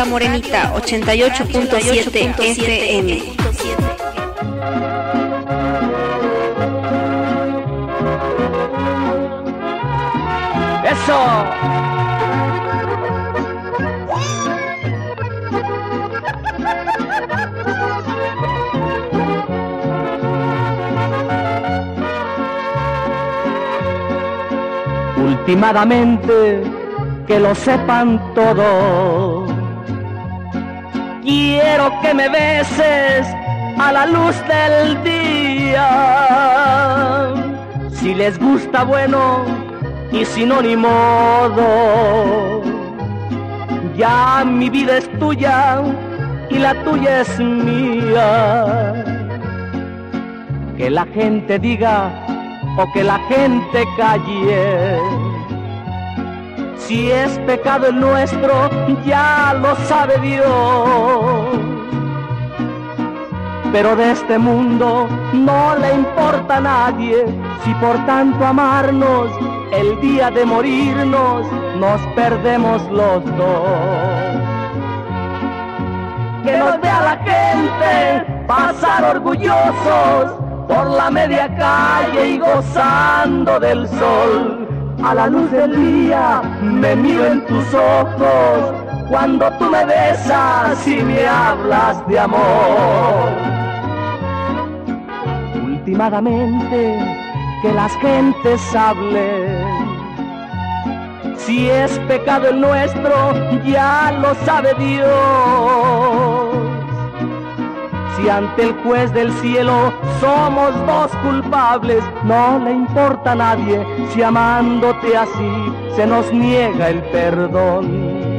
La Morenita 88.7 FM. ¡Eso! Últimamente, que lo sepan todos. Que me beses a la luz del día. Si les gusta, bueno, y si no, ni modo. Ya mi vida es tuya y la tuya es mía. Que la gente diga o que la gente calle. Si es pecado el nuestro, ya lo sabe Dios. Pero de este mundo no le importa a nadie si por tanto amarnos el día de morirnos nos perdemos los dos. Que nos vea la gente pasar orgullosos por la media calle y gozando del sol. A la luz del día me miro en tus ojos cuando tú me besas y me hablas de amor. Que las gentes hablen. Si es pecado el nuestro, ya lo sabe Dios. Si ante el juez del cielo somos dos culpables, no le importa a nadie si amándote así se nos niega el perdón.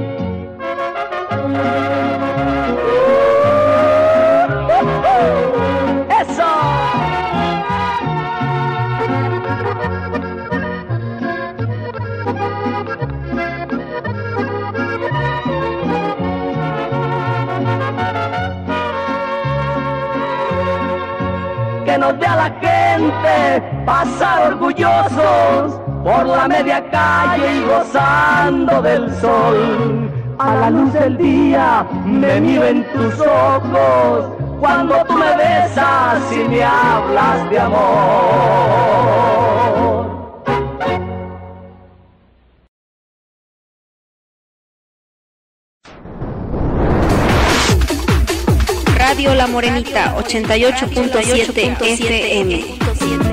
Nos vea la gente pasar orgullosos por la media calle y gozando del sol. a la luz del día me miro en tus ojos cuando tú me besas y me hablas de amor. La Morenita 88.7 FM.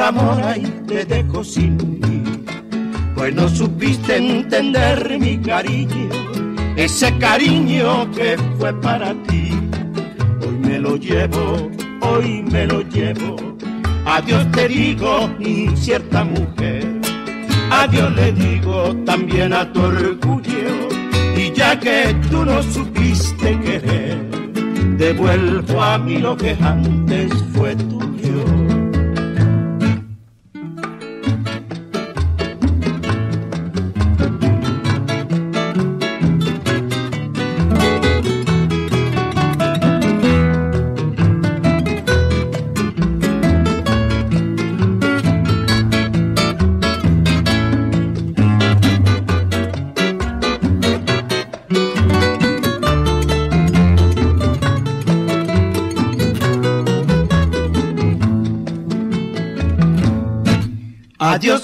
Amor, ahí te dejo sin mí. Pues no supiste entender mi cariño, ese cariño que fue para ti. Hoy me lo llevo, hoy me lo llevo. Adiós te digo, incierta mujer. Adiós le digo también a tu orgullo. Y ya que tú no supiste querer, devuelvo a mí lo que antes fue tuyo.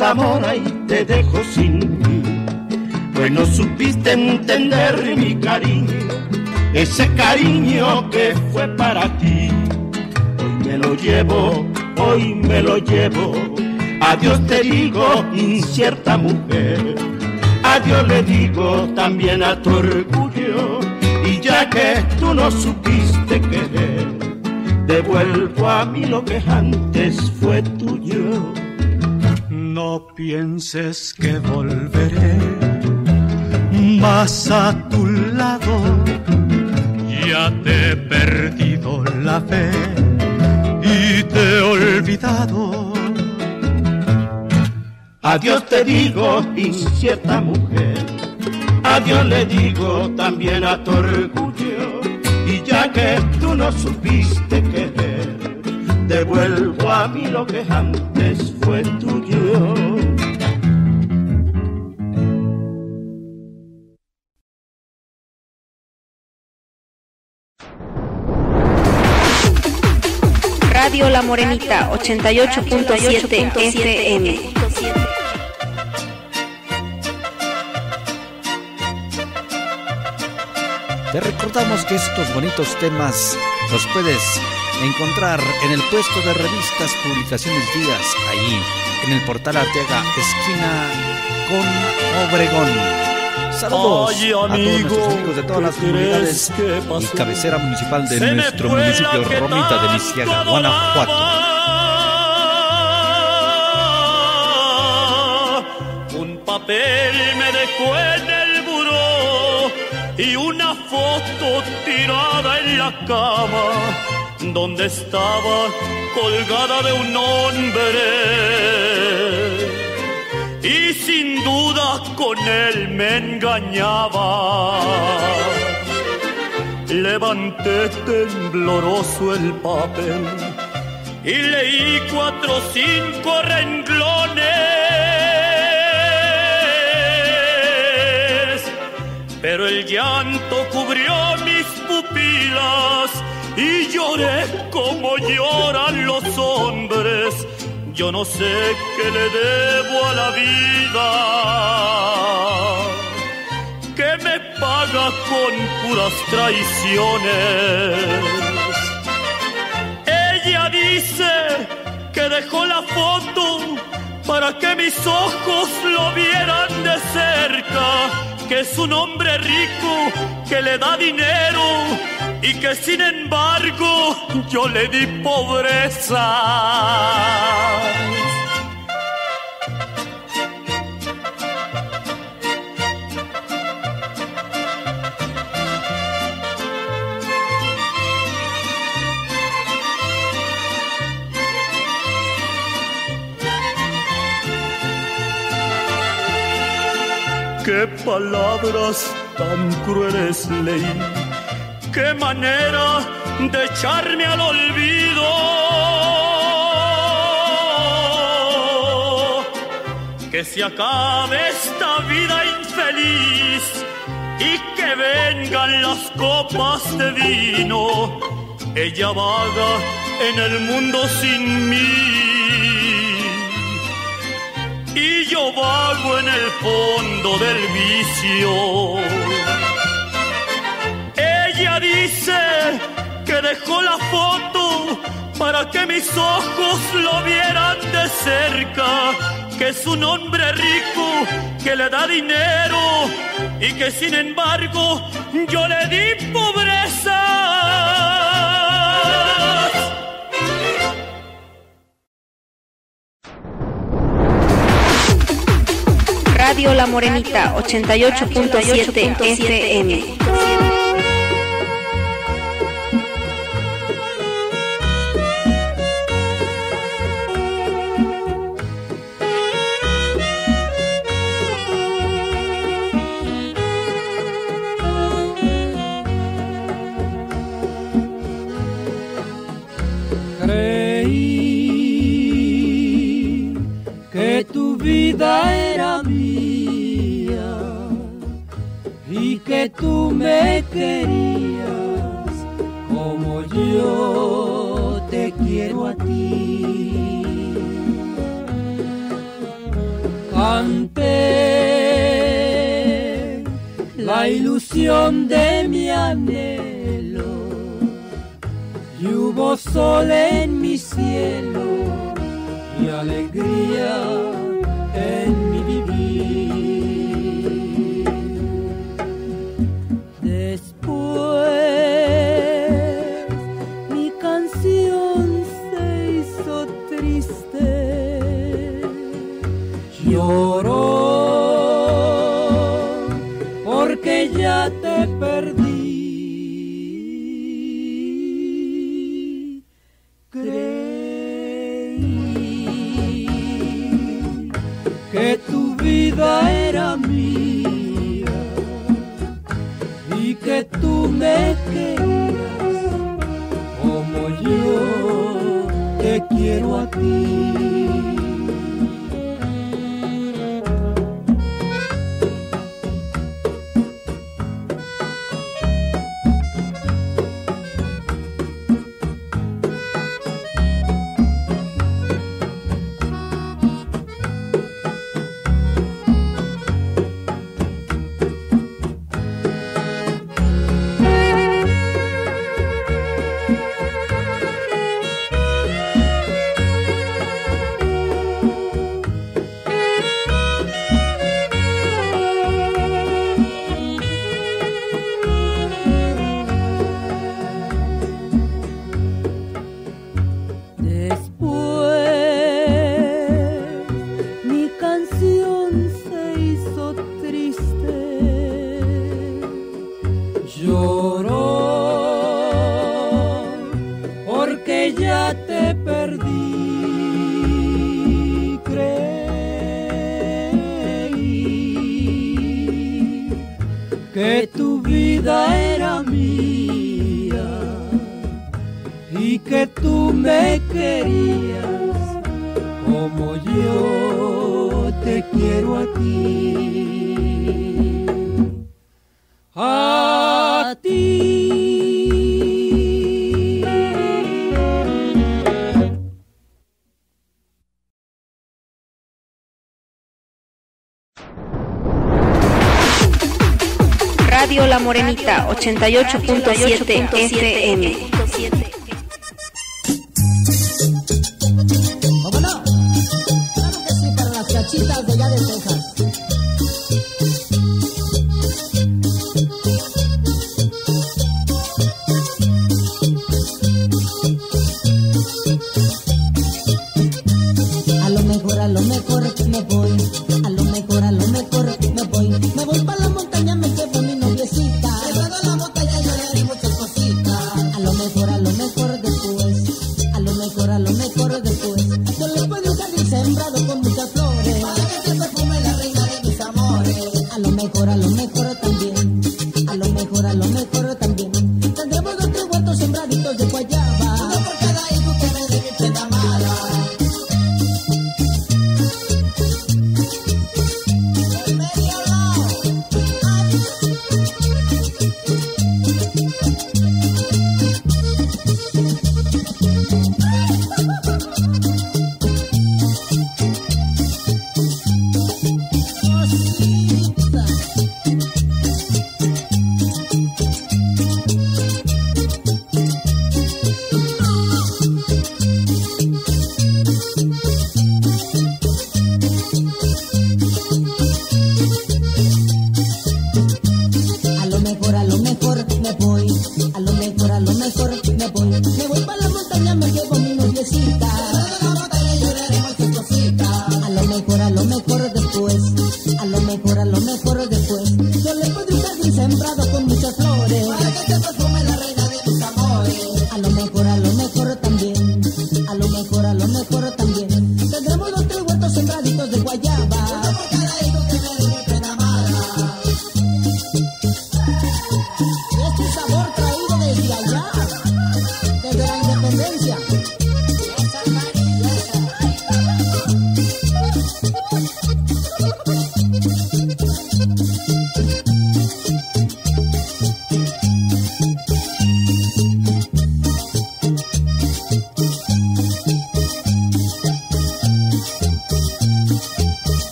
Amor, ahí te dejo sin mí. Pues no supiste entender mi cariño, ese cariño que fue para ti. Hoy me lo llevo, hoy me lo llevo. Adiós te digo, incierta mujer. Adiós le digo también a tu orgullo. Y ya que tú no supiste querer, devuelvo a mí lo que antes fue tuyo. Pienses que volveré más a tu lado. Ya te he perdido la fe y te he olvidado. Adiós te digo, incierta mujer. Adiós le digo también a tu orgullo. Y ya que tú no supiste querer, devuelvo a mí lo que antes fue tuyo. Morenita 88.7 FM. Te recordamos que estos bonitos temas los puedes encontrar en el puesto de revistas Publicaciones Días, ahí en el portal Arteaga, esquina con Obregón. Saludos Ay, a todos nuestros amigos de todas las ¿qué comunidades y cabecera municipal de Se nuestro municipio Romita de Lisiaga, Guanajuato. Un papel me dejó en el buró y una foto tirada en la cama donde estaba colgada de un hombre. Y sin duda con él me engañaba. Levanté tembloroso el papel y leí cuatro o cinco renglones. Pero el llanto cubrió mis pupilas y lloré como lloran los hombres. Yo no sé qué le debo a la vida con puras traiciones. Ella dice que dejó la foto para que mis ojos lo vieran de cerca, que es un hombre rico que le da dinero y que sin embargo yo le di pobreza. Qué palabras tan crueles leí, qué manera de echarme al olvido. Que se acabe esta vida infeliz y que vengan las copas de vino. Ella vaga en el mundo sin mí yo vago en el fondo del vicio. Ella dice que dejó la foto para que mis ojos lo vieran de cerca, que es un hombre rico que le da dinero y que sin embargo yo le di pobreza. Radio La Morenita 88.7 FM. Tú me querías como yo te quiero a ti. Canté la ilusión de mi anhelo y hubo sol en mi cielo y alegría 88.7 FM. ¿Cómo no? Claro que sí, para las chachitas de allá de Texas.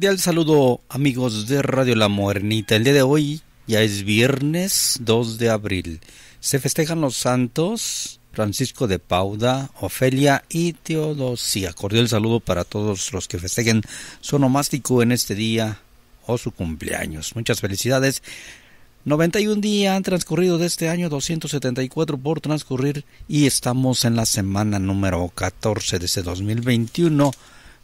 Cordial saludo amigos de Radio La Morenita. El día de hoy ya es viernes 2 de abril. Se festejan los santos Francisco de Pauda, Ofelia y Teodosia. Cordial saludo para todos los que festejen su onomástico en este día o su cumpleaños. Muchas felicidades. 91 días han transcurrido de este año, 274 por transcurrir y estamos en la semana número 14 de este 2021.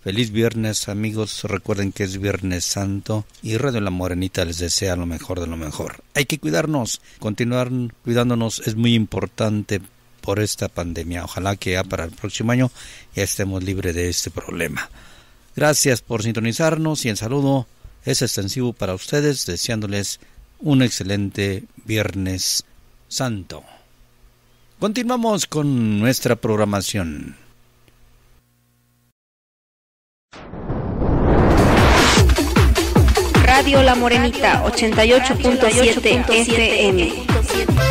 Feliz viernes amigos, recuerden que es Viernes Santo y Radio La Morenita les desea lo mejor de lo mejor. Hay que cuidarnos, continuar cuidándonos es muy importante por esta pandemia. Ojalá que ya para el próximo año ya estemos libres de este problema. Gracias por sintonizarnos y en saludo es extensivo para ustedes deseándoles un excelente Viernes Santo. Continuamos con nuestra programación. Radio La Morenita 88.7 FM.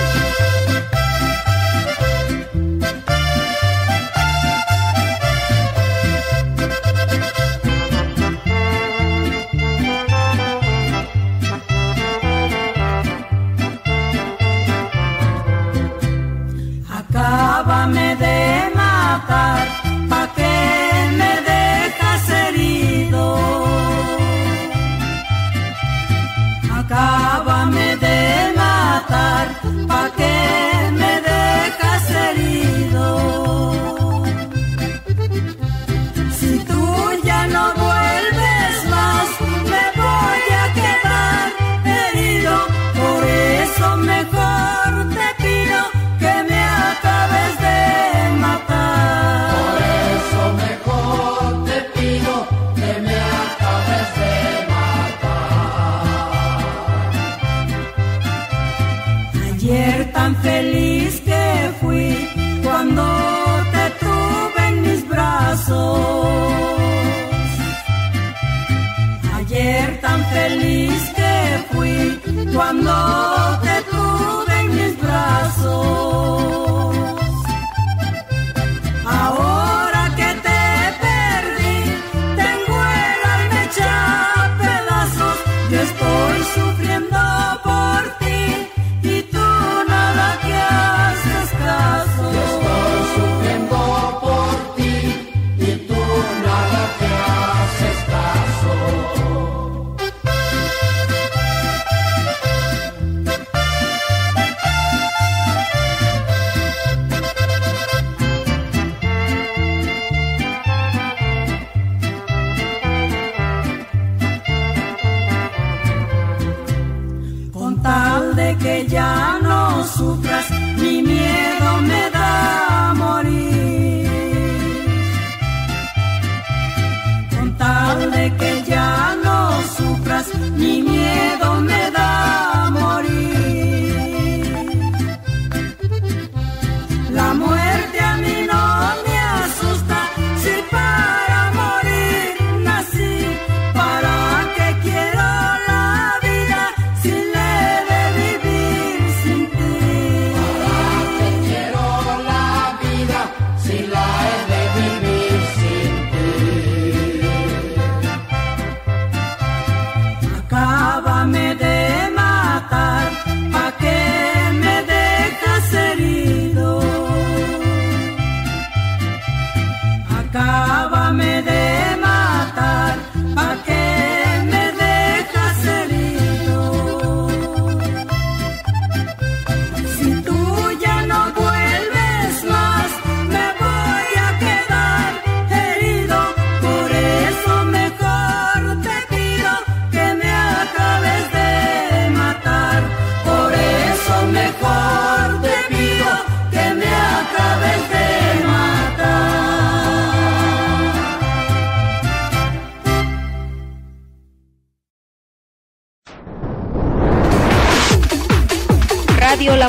Cuando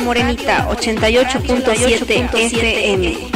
Morenita 88.7 FM.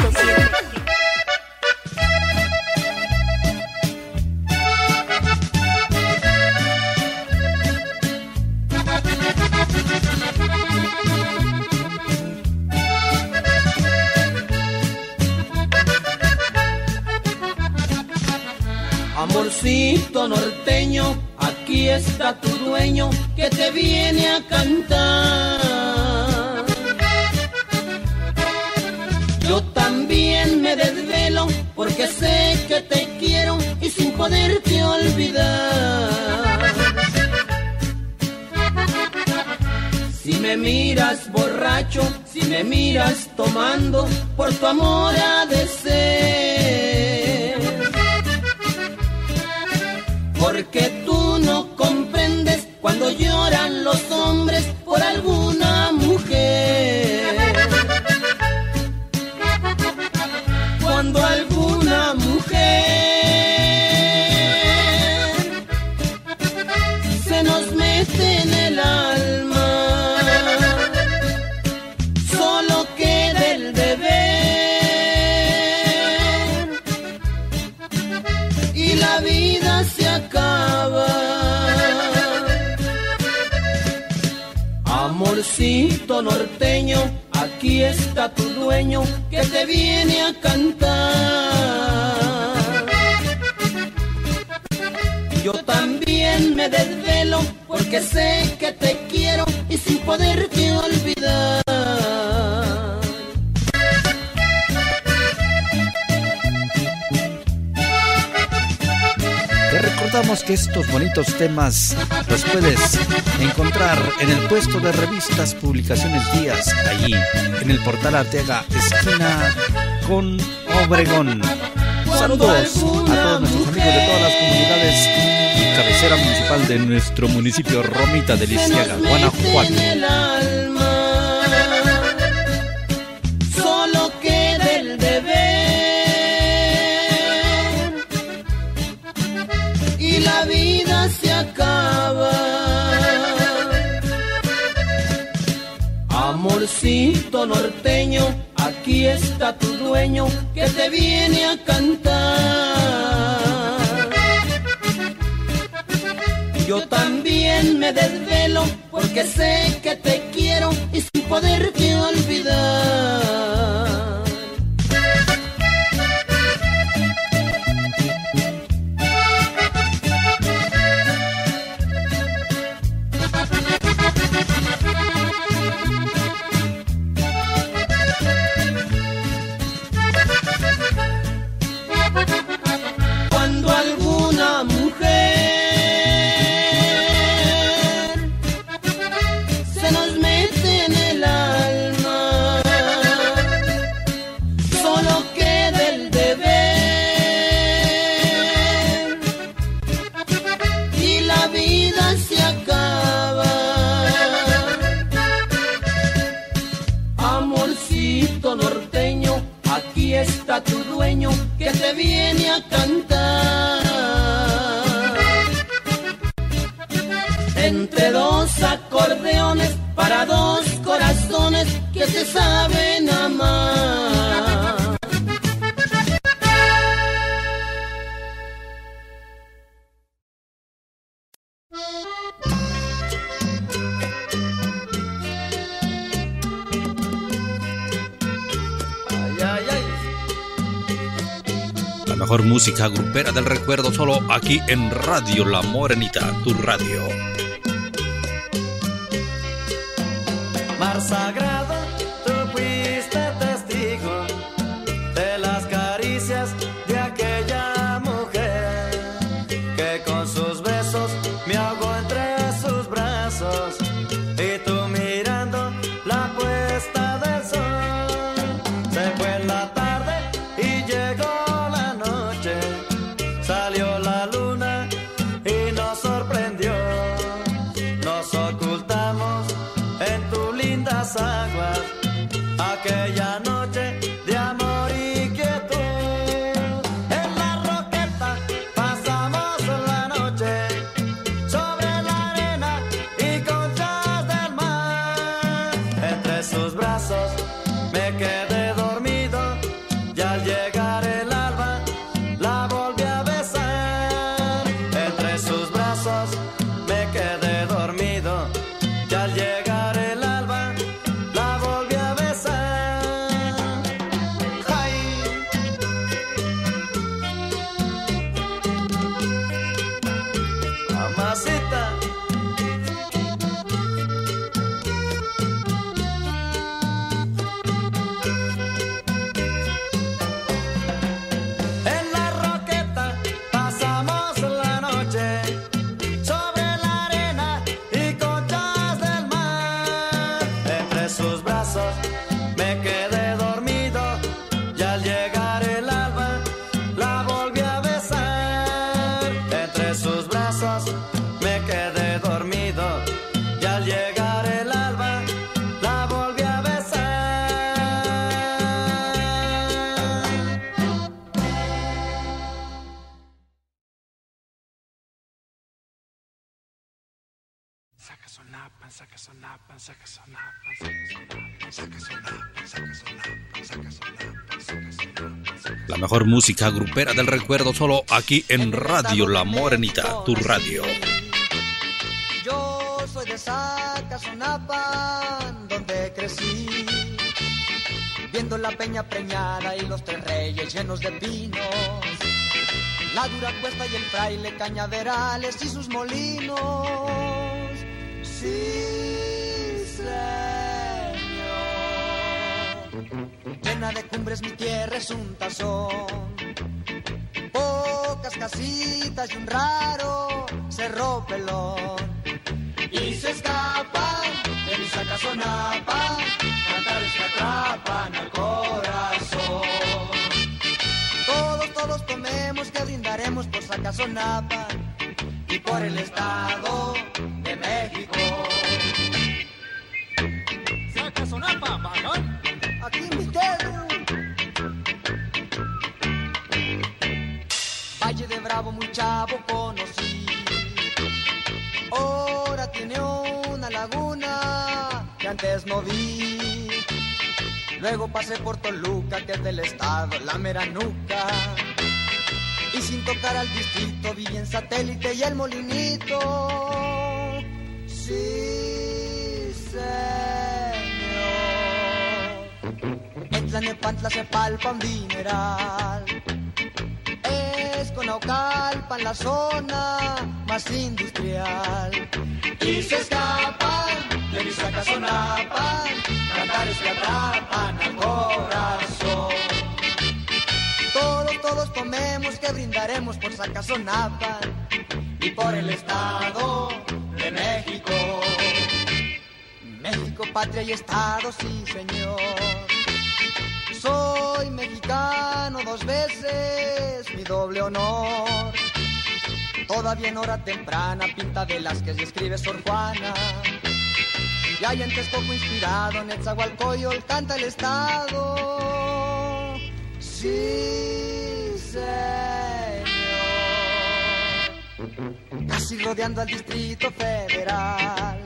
estas publicaciones días allí en el portal Arteaga, esquina con Obregón. Saludos a todos nuestros amigos de todas las comunidades y cabecera municipal de nuestro municipio Romita de Lisiaga, Guanajuato. salsa grupera del recuerdo solo aquí en Radio La Morenita, tu radio. Música grupera del recuerdo solo aquí en Radio La Morenita, tu radio. Yo soy de Zacazonapa, donde crecí, viendo la peña preñada y los tres reyes llenos de pinos, la dura cuesta y el fraile cañaverales y sus molinos. Sí, señor. Llena de cumbres mi tierra es un tazón. Pocas casitas y un raro cerro pelón. Y se escapan de mi sacazonapa, cantares que atrapan al corazón. Todos, todos tomemos que brindaremos por sacazonapa y por el estado de México. Sacazonapa, vagón. Aquí mi dedo. Bravo, muy chavo conocí. Ahora tiene una laguna que antes no vi. Luego pasé por Toluca, que es del estado, la meranuca. Y sin tocar al distrito, viví en satélite y el molinito. Sí, señor. En Tlanepantla se palpa un dineral. Es con Aucalpa en la zona más industrial. Y se escapan de mi sacazonapan, cantares que atrapan al corazón. Todos, todos tomemos que brindaremos por Sacazonapan y por el Estado de México. México, patria y Estado, sí, señor. Soy mexicano dos veces, mi doble honor. Todavía en hora temprana pinta Velázquez y escribe Sor Juana. Y hay en Texcoco inspirado, Netzahualcoyol canta el Estado. Sí, señor. Casi rodeando al Distrito Federal.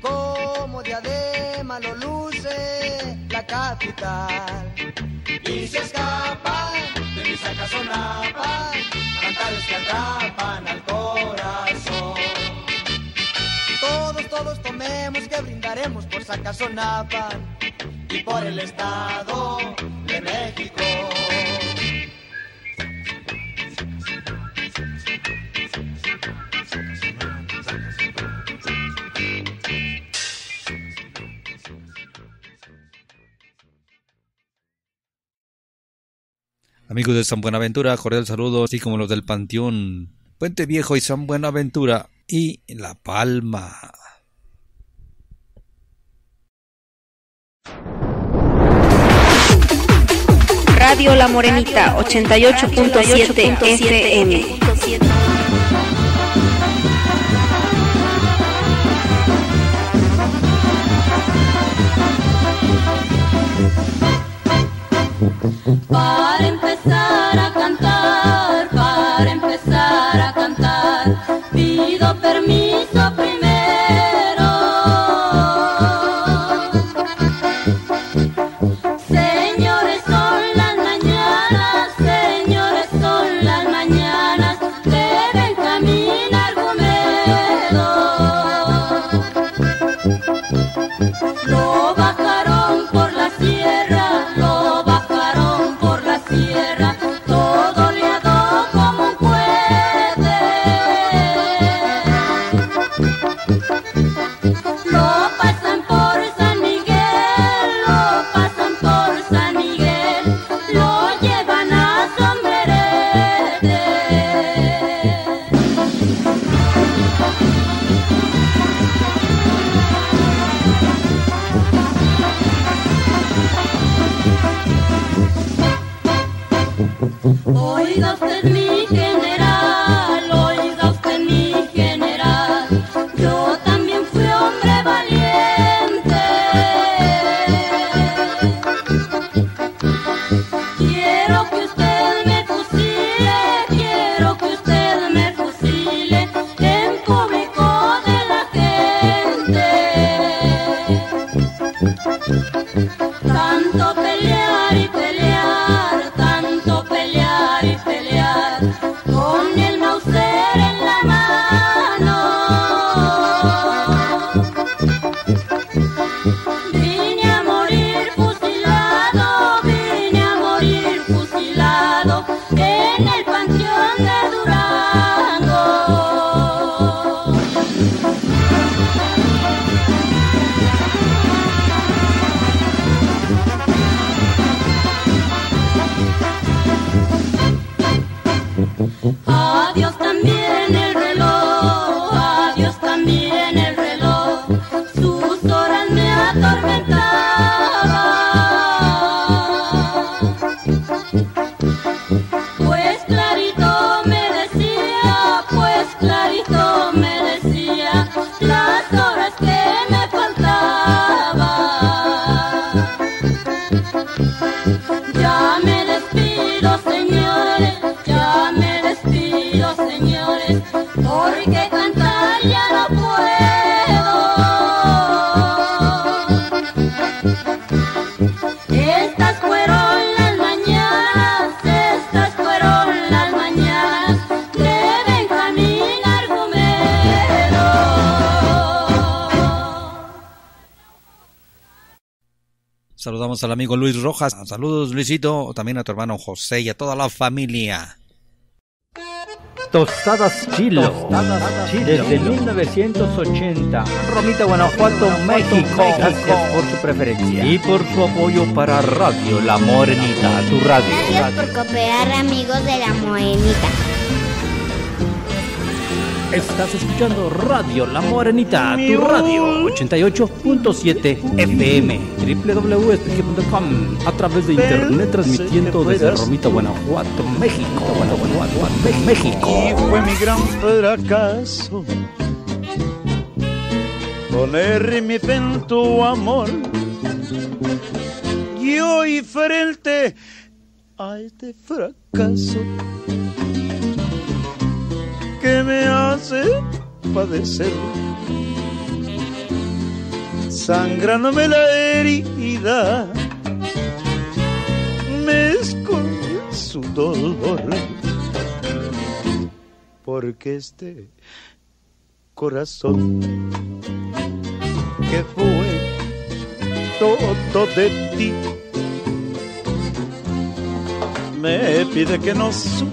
Como diadema lo luce la capital. Y se escapan de mi sacazonapan, cantares que atrapan al corazón. Todos, todos tomemos que brindaremos por Sacazonapan y por el Estado de México. Amigos de San Buenaventura, cordial saludo, así como los del Panteón, Puente Viejo y San Buenaventura y La Palma. Radio La Morenita 88.7 FM. Para empezar Saludamos al amigo Luis Rojas. Saludos, Luisito. También a tu hermano José y a toda la familia. Tostadas Chilo. Desde 1980. Romita, Guanajuato, México. Gracias por su preferencia. Y por su apoyo para Radio La Morenita, tu radio. Gracias por cooperar, amigos de la Morenita. Estás escuchando Radio La Morenita, tu radio 88.7 FM, www.espeque.com, a través de internet transmitiendo desde Romita, Guanajuato, México, Guanajuato, México. Y fue mi gran fracaso. Poner mi fe en tu amor. Y hoy frente a este fracaso que me hace padecer, sangrándome la herida, me esconde su dolor. Porque este corazón que fue todo de ti me pide que no sufra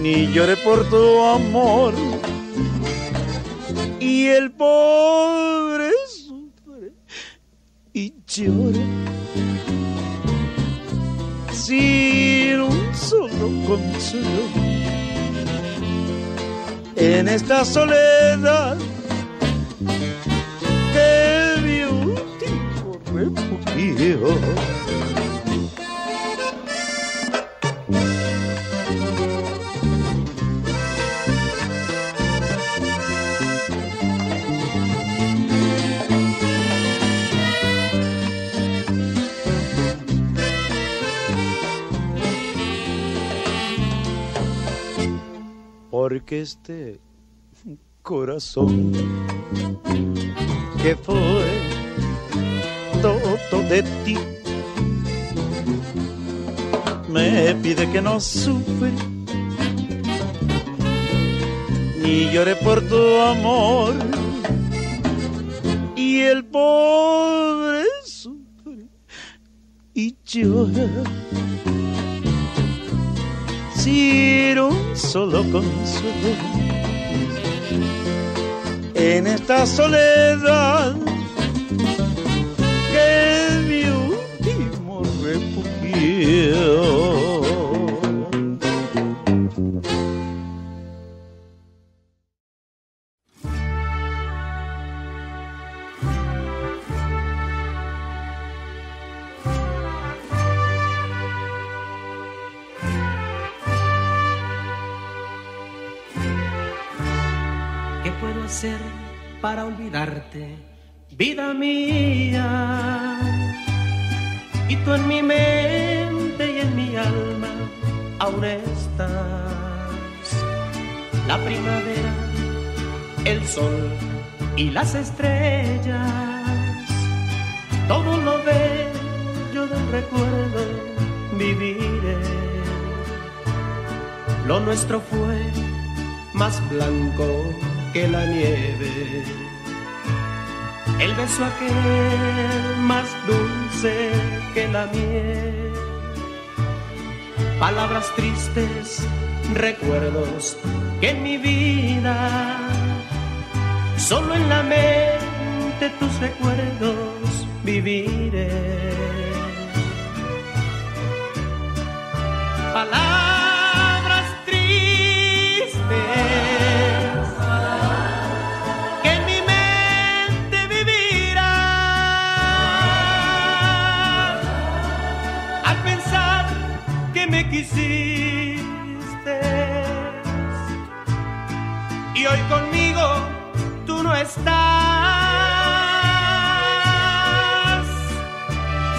ni llore por tu amor y el pobre sufre y llora. Sin un solo consuelo. En esta soledad este corazón que fue todo de ti me pide que no sufra ni llore por tu amor y el pobre sufre y llora. Un solo consuelo en esta soledad que es mi último refugio. Estrellas, todo lo bello del recuerdo viviré. Lo nuestro fue más blanco que la nieve. El beso aquel más dulce que la miel. Palabras tristes, recuerdos que en mi vida, solo en la mente tus recuerdos viviré. Estás.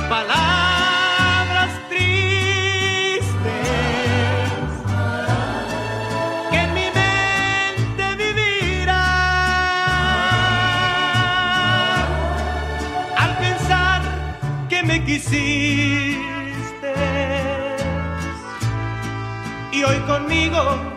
Palabras tristes que en mi mente vivirá al pensar que me quisiste. hoy conmigo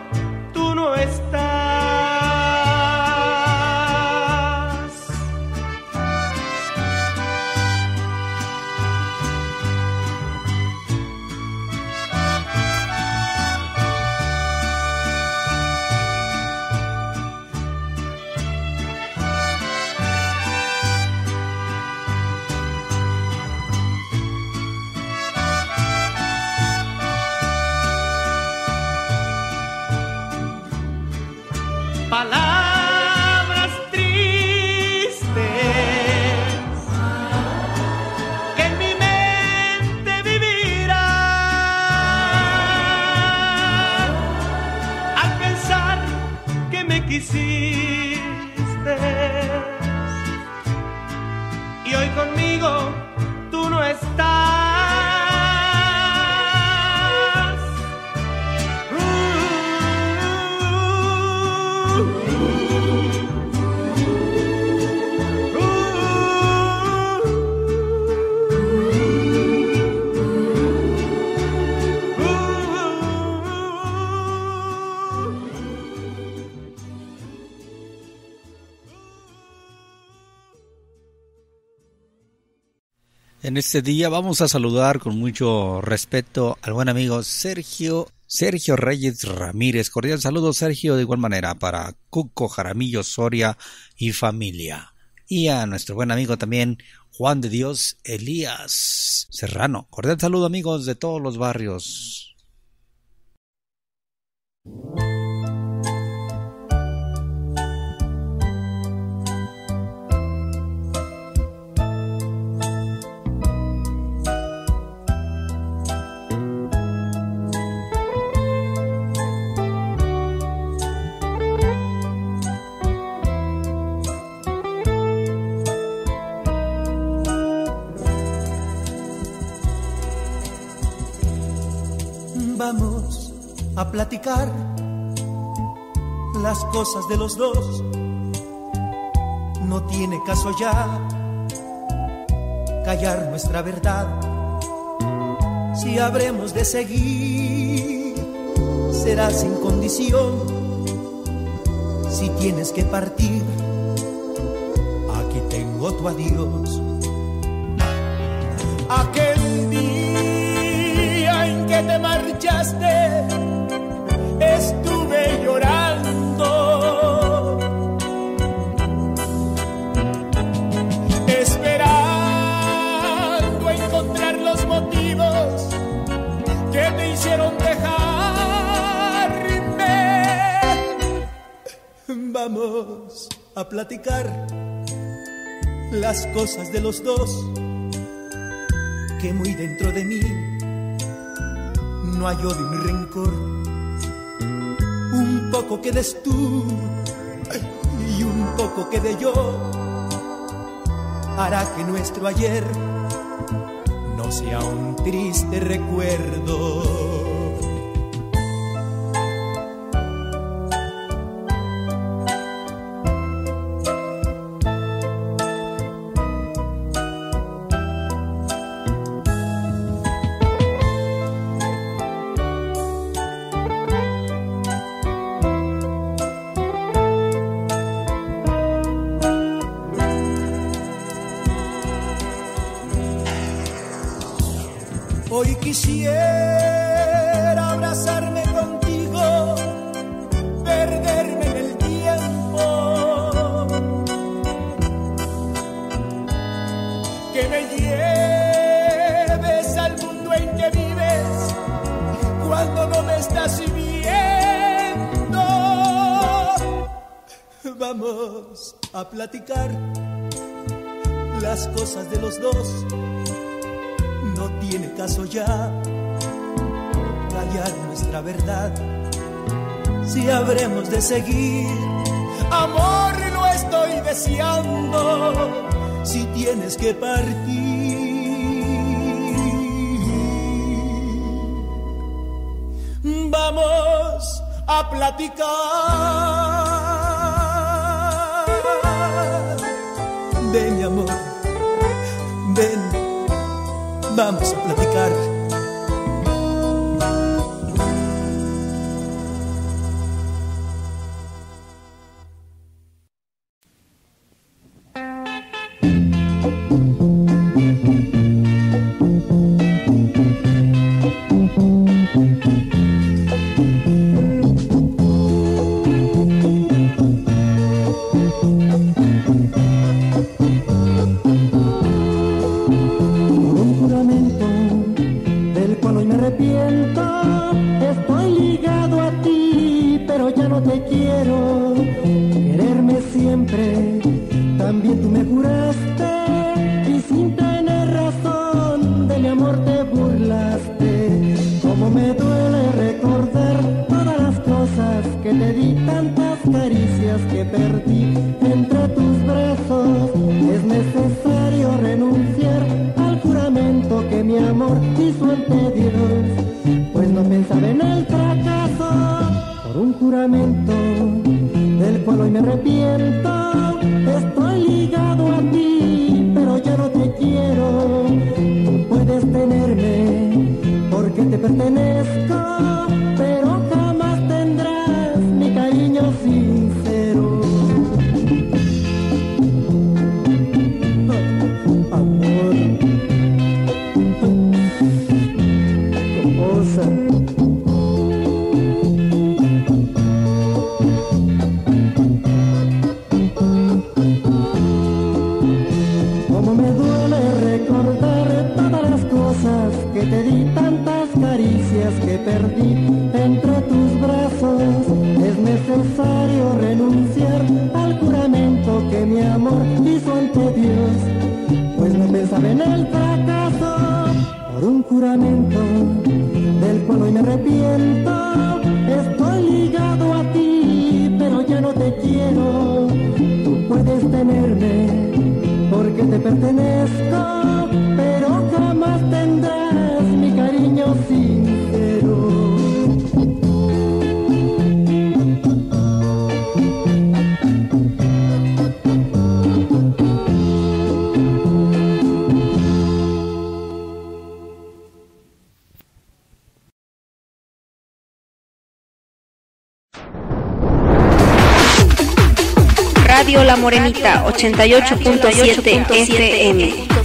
En este día vamos a saludar con mucho respeto al buen amigo Sergio Sergio Reyes Ramírez. Cordial saludo Sergio de igual manera para Cuco Jaramillo Soria y familia. Y a nuestro buen amigo también Juan de Dios Elías Serrano. Cordial saludo amigos de todos los barrios. a platicar las cosas de los dos. No tiene caso ya callar nuestra verdad. Si habremos de seguir, será sin condición. Si tienes que partir, aquí tengo tu adiós. Aquel día en que te marchaste estuve llorando. Esperando encontrar los motivos que te hicieron dejarme. Vamos a platicar las cosas de los dos que muy dentro de mí no hay odio ni rencor un poco quedes tú y un poco quede yo, hará que nuestro ayer no sea un triste recuerdo. seguir Amor, lo estoy deseando si tienes que partir. Vamos a platicar. Ven, mi amor, ven, vamos a platicar. Morenita 88.7 FM.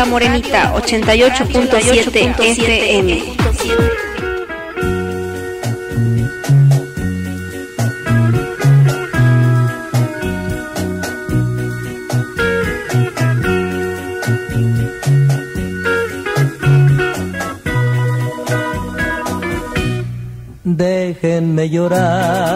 La Morenita 88.7 FM. Déjenme llorar,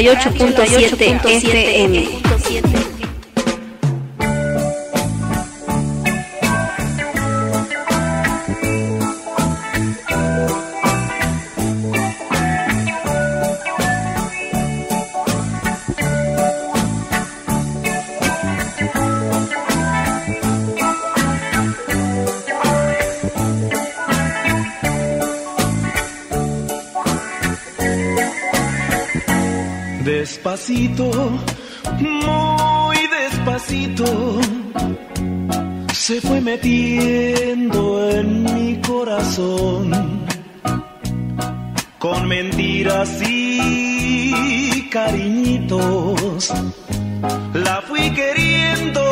88. Despacito, muy despacito, se fue metiendo en mi corazón con mentiras y cariñitos. La fui queriendo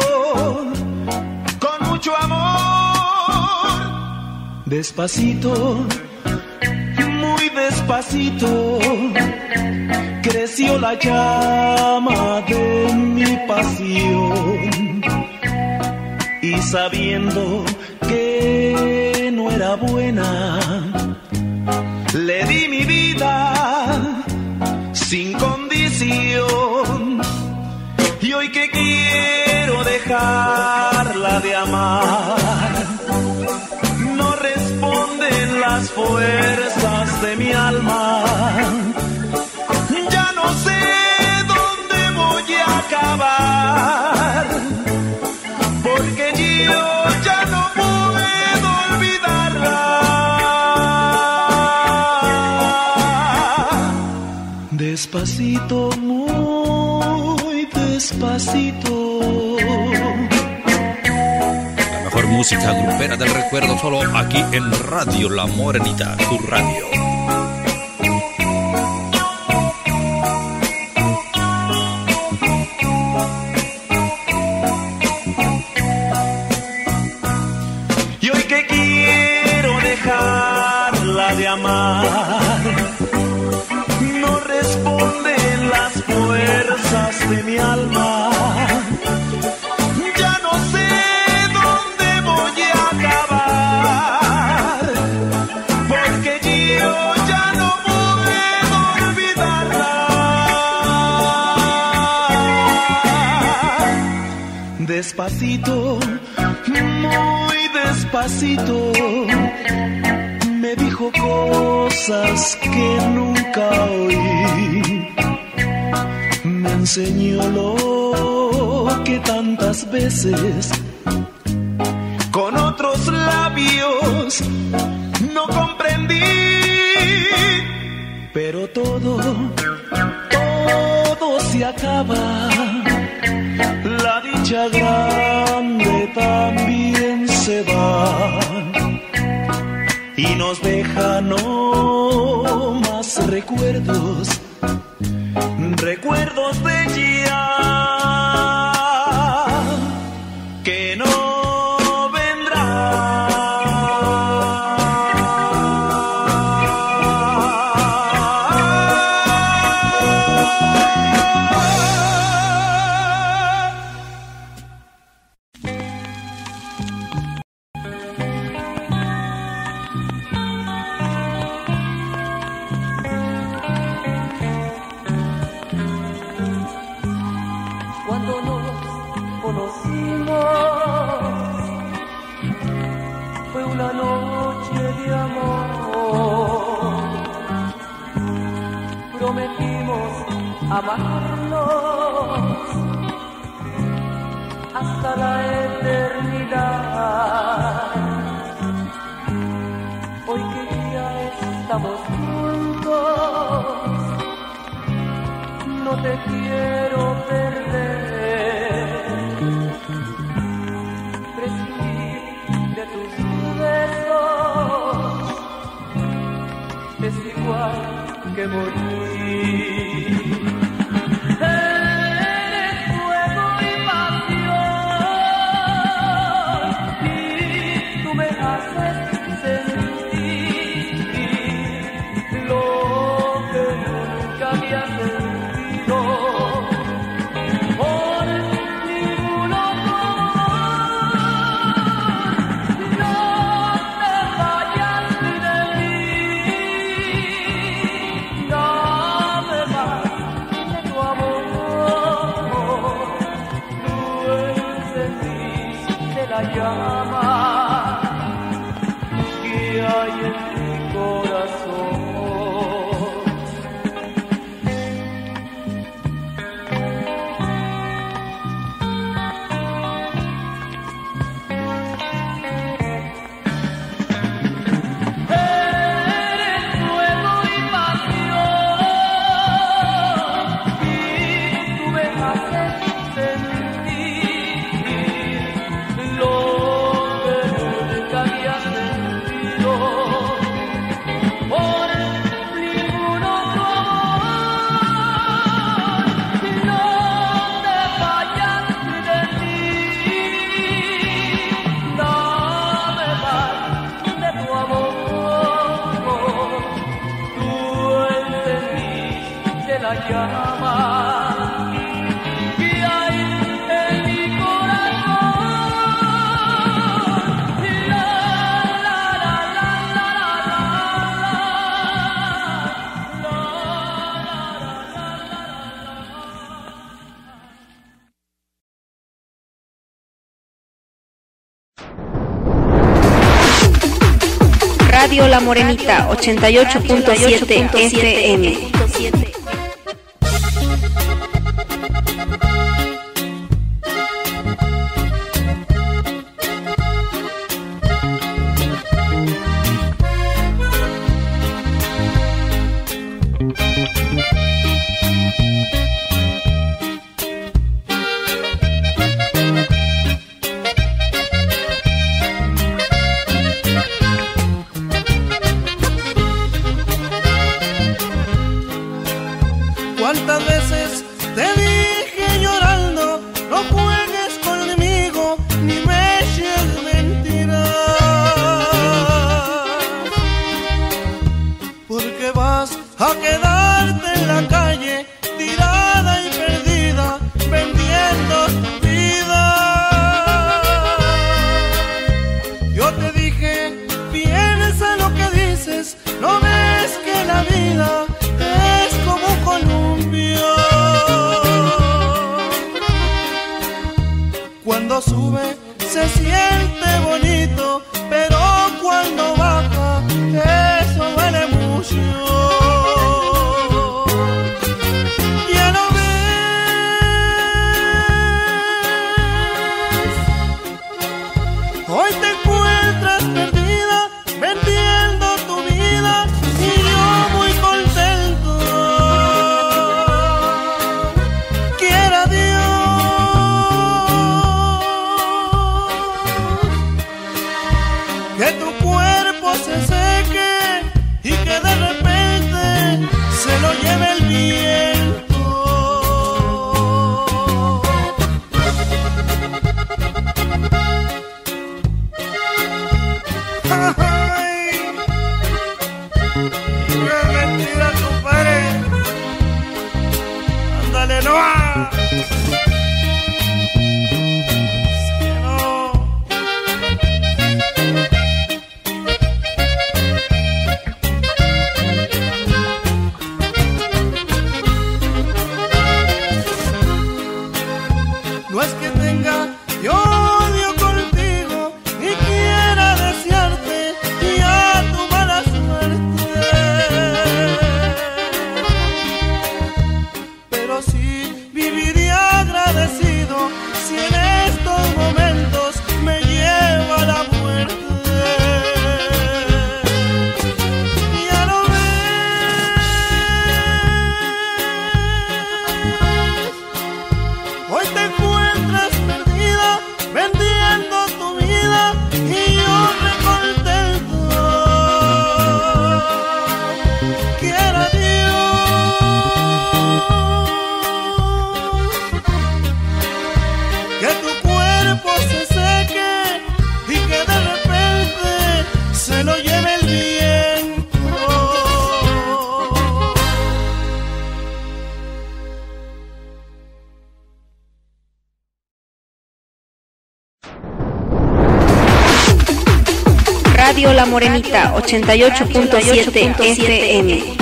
con mucho amor, despacito, muy despacito creció la llama de mi pasión. Y sabiendo que no era buena, le di mi vida sin condición. Y hoy que quiero dejarla de amar, no responden las fuerzas de mi alma porque yo ya no puedo olvidarla. Despacito, muy despacito. La mejor música grupera del recuerdo solo aquí en Radio La Morenita, tu radio. De mi alma. Ya no sé dónde voy a acabar, porque yo ya no puedo olvidarla. Despacito, muy despacito, me dijo cosas que nunca oí. Enseñó lo que tantas veces con otros labios no comprendí. Pero todo, todo se acaba. La dicha grande también se va y nos deja no más recuerdos llama que hay en mi corazón. La, la, la, la, la, la, Radio La Morenita 88.7 FM. Morenita 88.7 FM.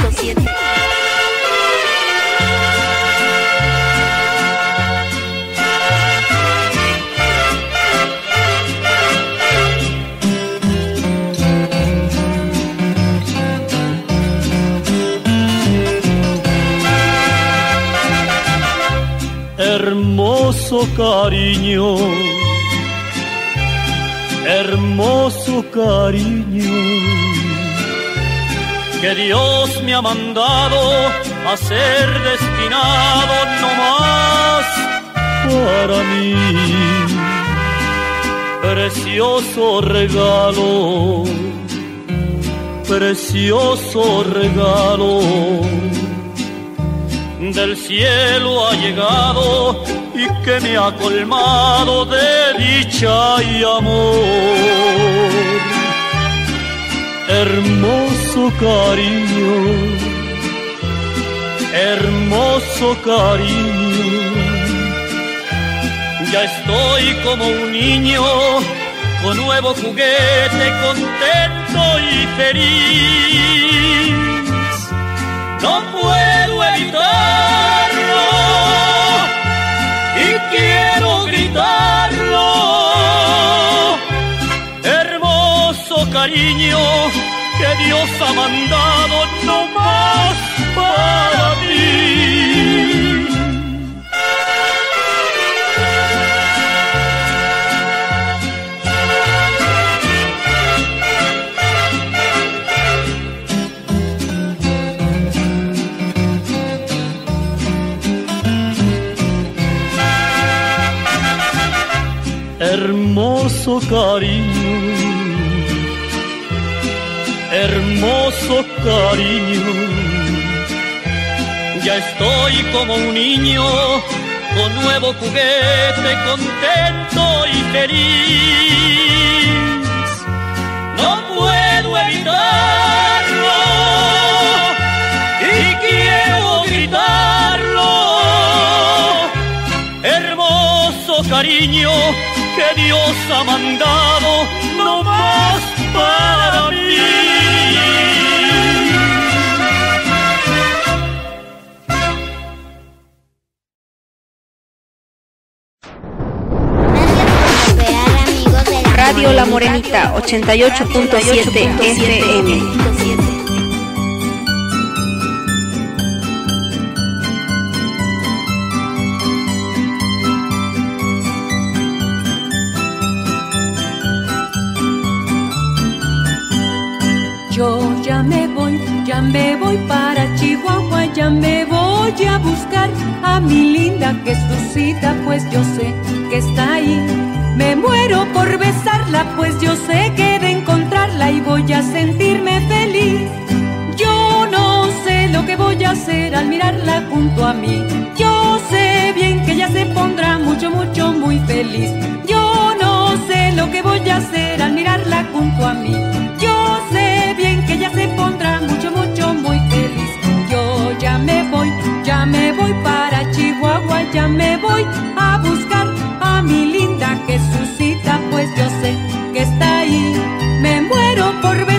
Hermoso cariño, cariño, que Dios me ha mandado a ser destinado no más para mí. Precioso regalo, precioso regalo del cielo ha llegado y que me ha colmado de dicha y amor. Hermoso cariño, hermoso cariño, ya estoy como un niño con nuevo juguete, contento y feliz cariño que Dios ha mandado no más para mí. hermoso cariño, hermoso cariño. Ya estoy como un niño con nuevo juguete, contento y feliz. No puedo evitarlo y quiero gritarlo. Hermoso cariño que Dios ha mandado Morenita 88.7 FM. Yo ya me voy, ya me voy para Chihuahua, ya me voy a buscar a mi linda Jesucita, pues yo sé que está ahí. Me muero por besarla, pues yo sé que de encontrarla y voy a sentirme feliz. Yo no sé lo que voy a hacer al mirarla junto a mí. Yo sé bien que ella se pondrá mucho, mucho, muy feliz. Yo no sé lo que voy a hacer al mirarla junto a mí. Yo sé bien que ella se pondrá mucho, mucho, muy feliz. Yo ya me voy, ya me voy para Chihuahua, ya me voy a buscar mi linda Jesucita, pues yo sé que está ahí. Me muero por besarla,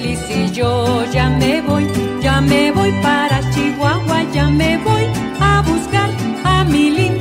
feliz. Y yo ya me voy, ya me voy para Chihuahua, ya me voy a buscar a mi linda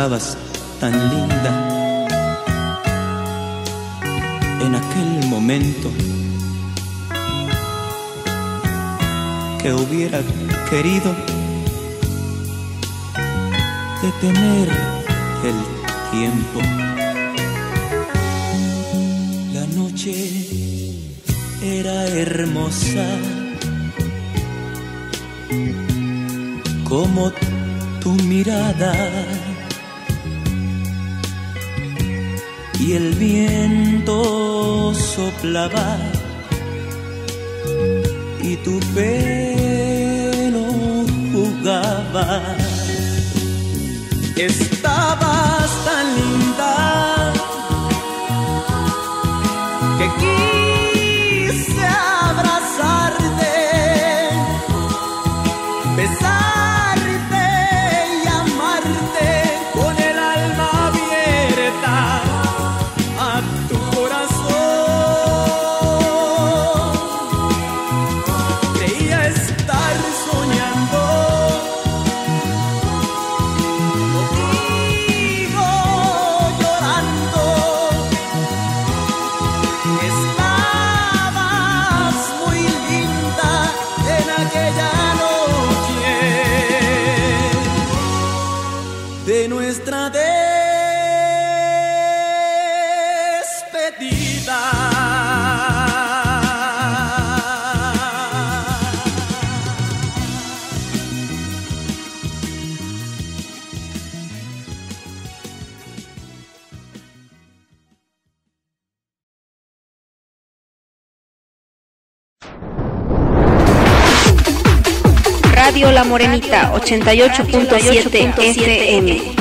estabas tan linda en aquel momento que hubiera querido detener el tiempo. La noche era hermosa como tu mirada. y el viento soplaba y tu pelo jugaba. Estabas tan lindo 88.7 FM.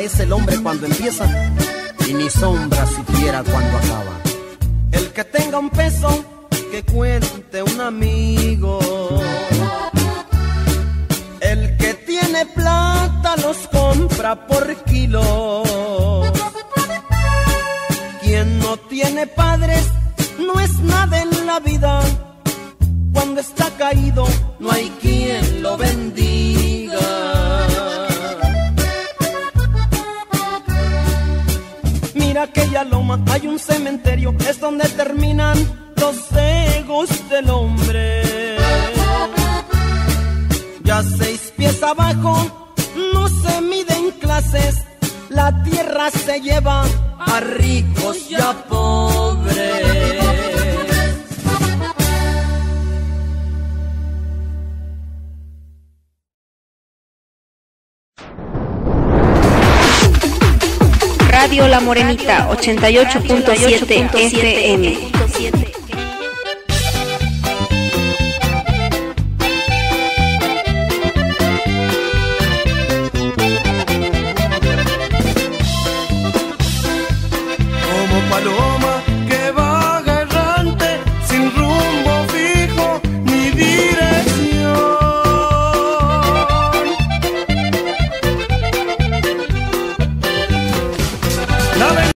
es el hombre cuando empieza y ni sombra. 98.7 FM.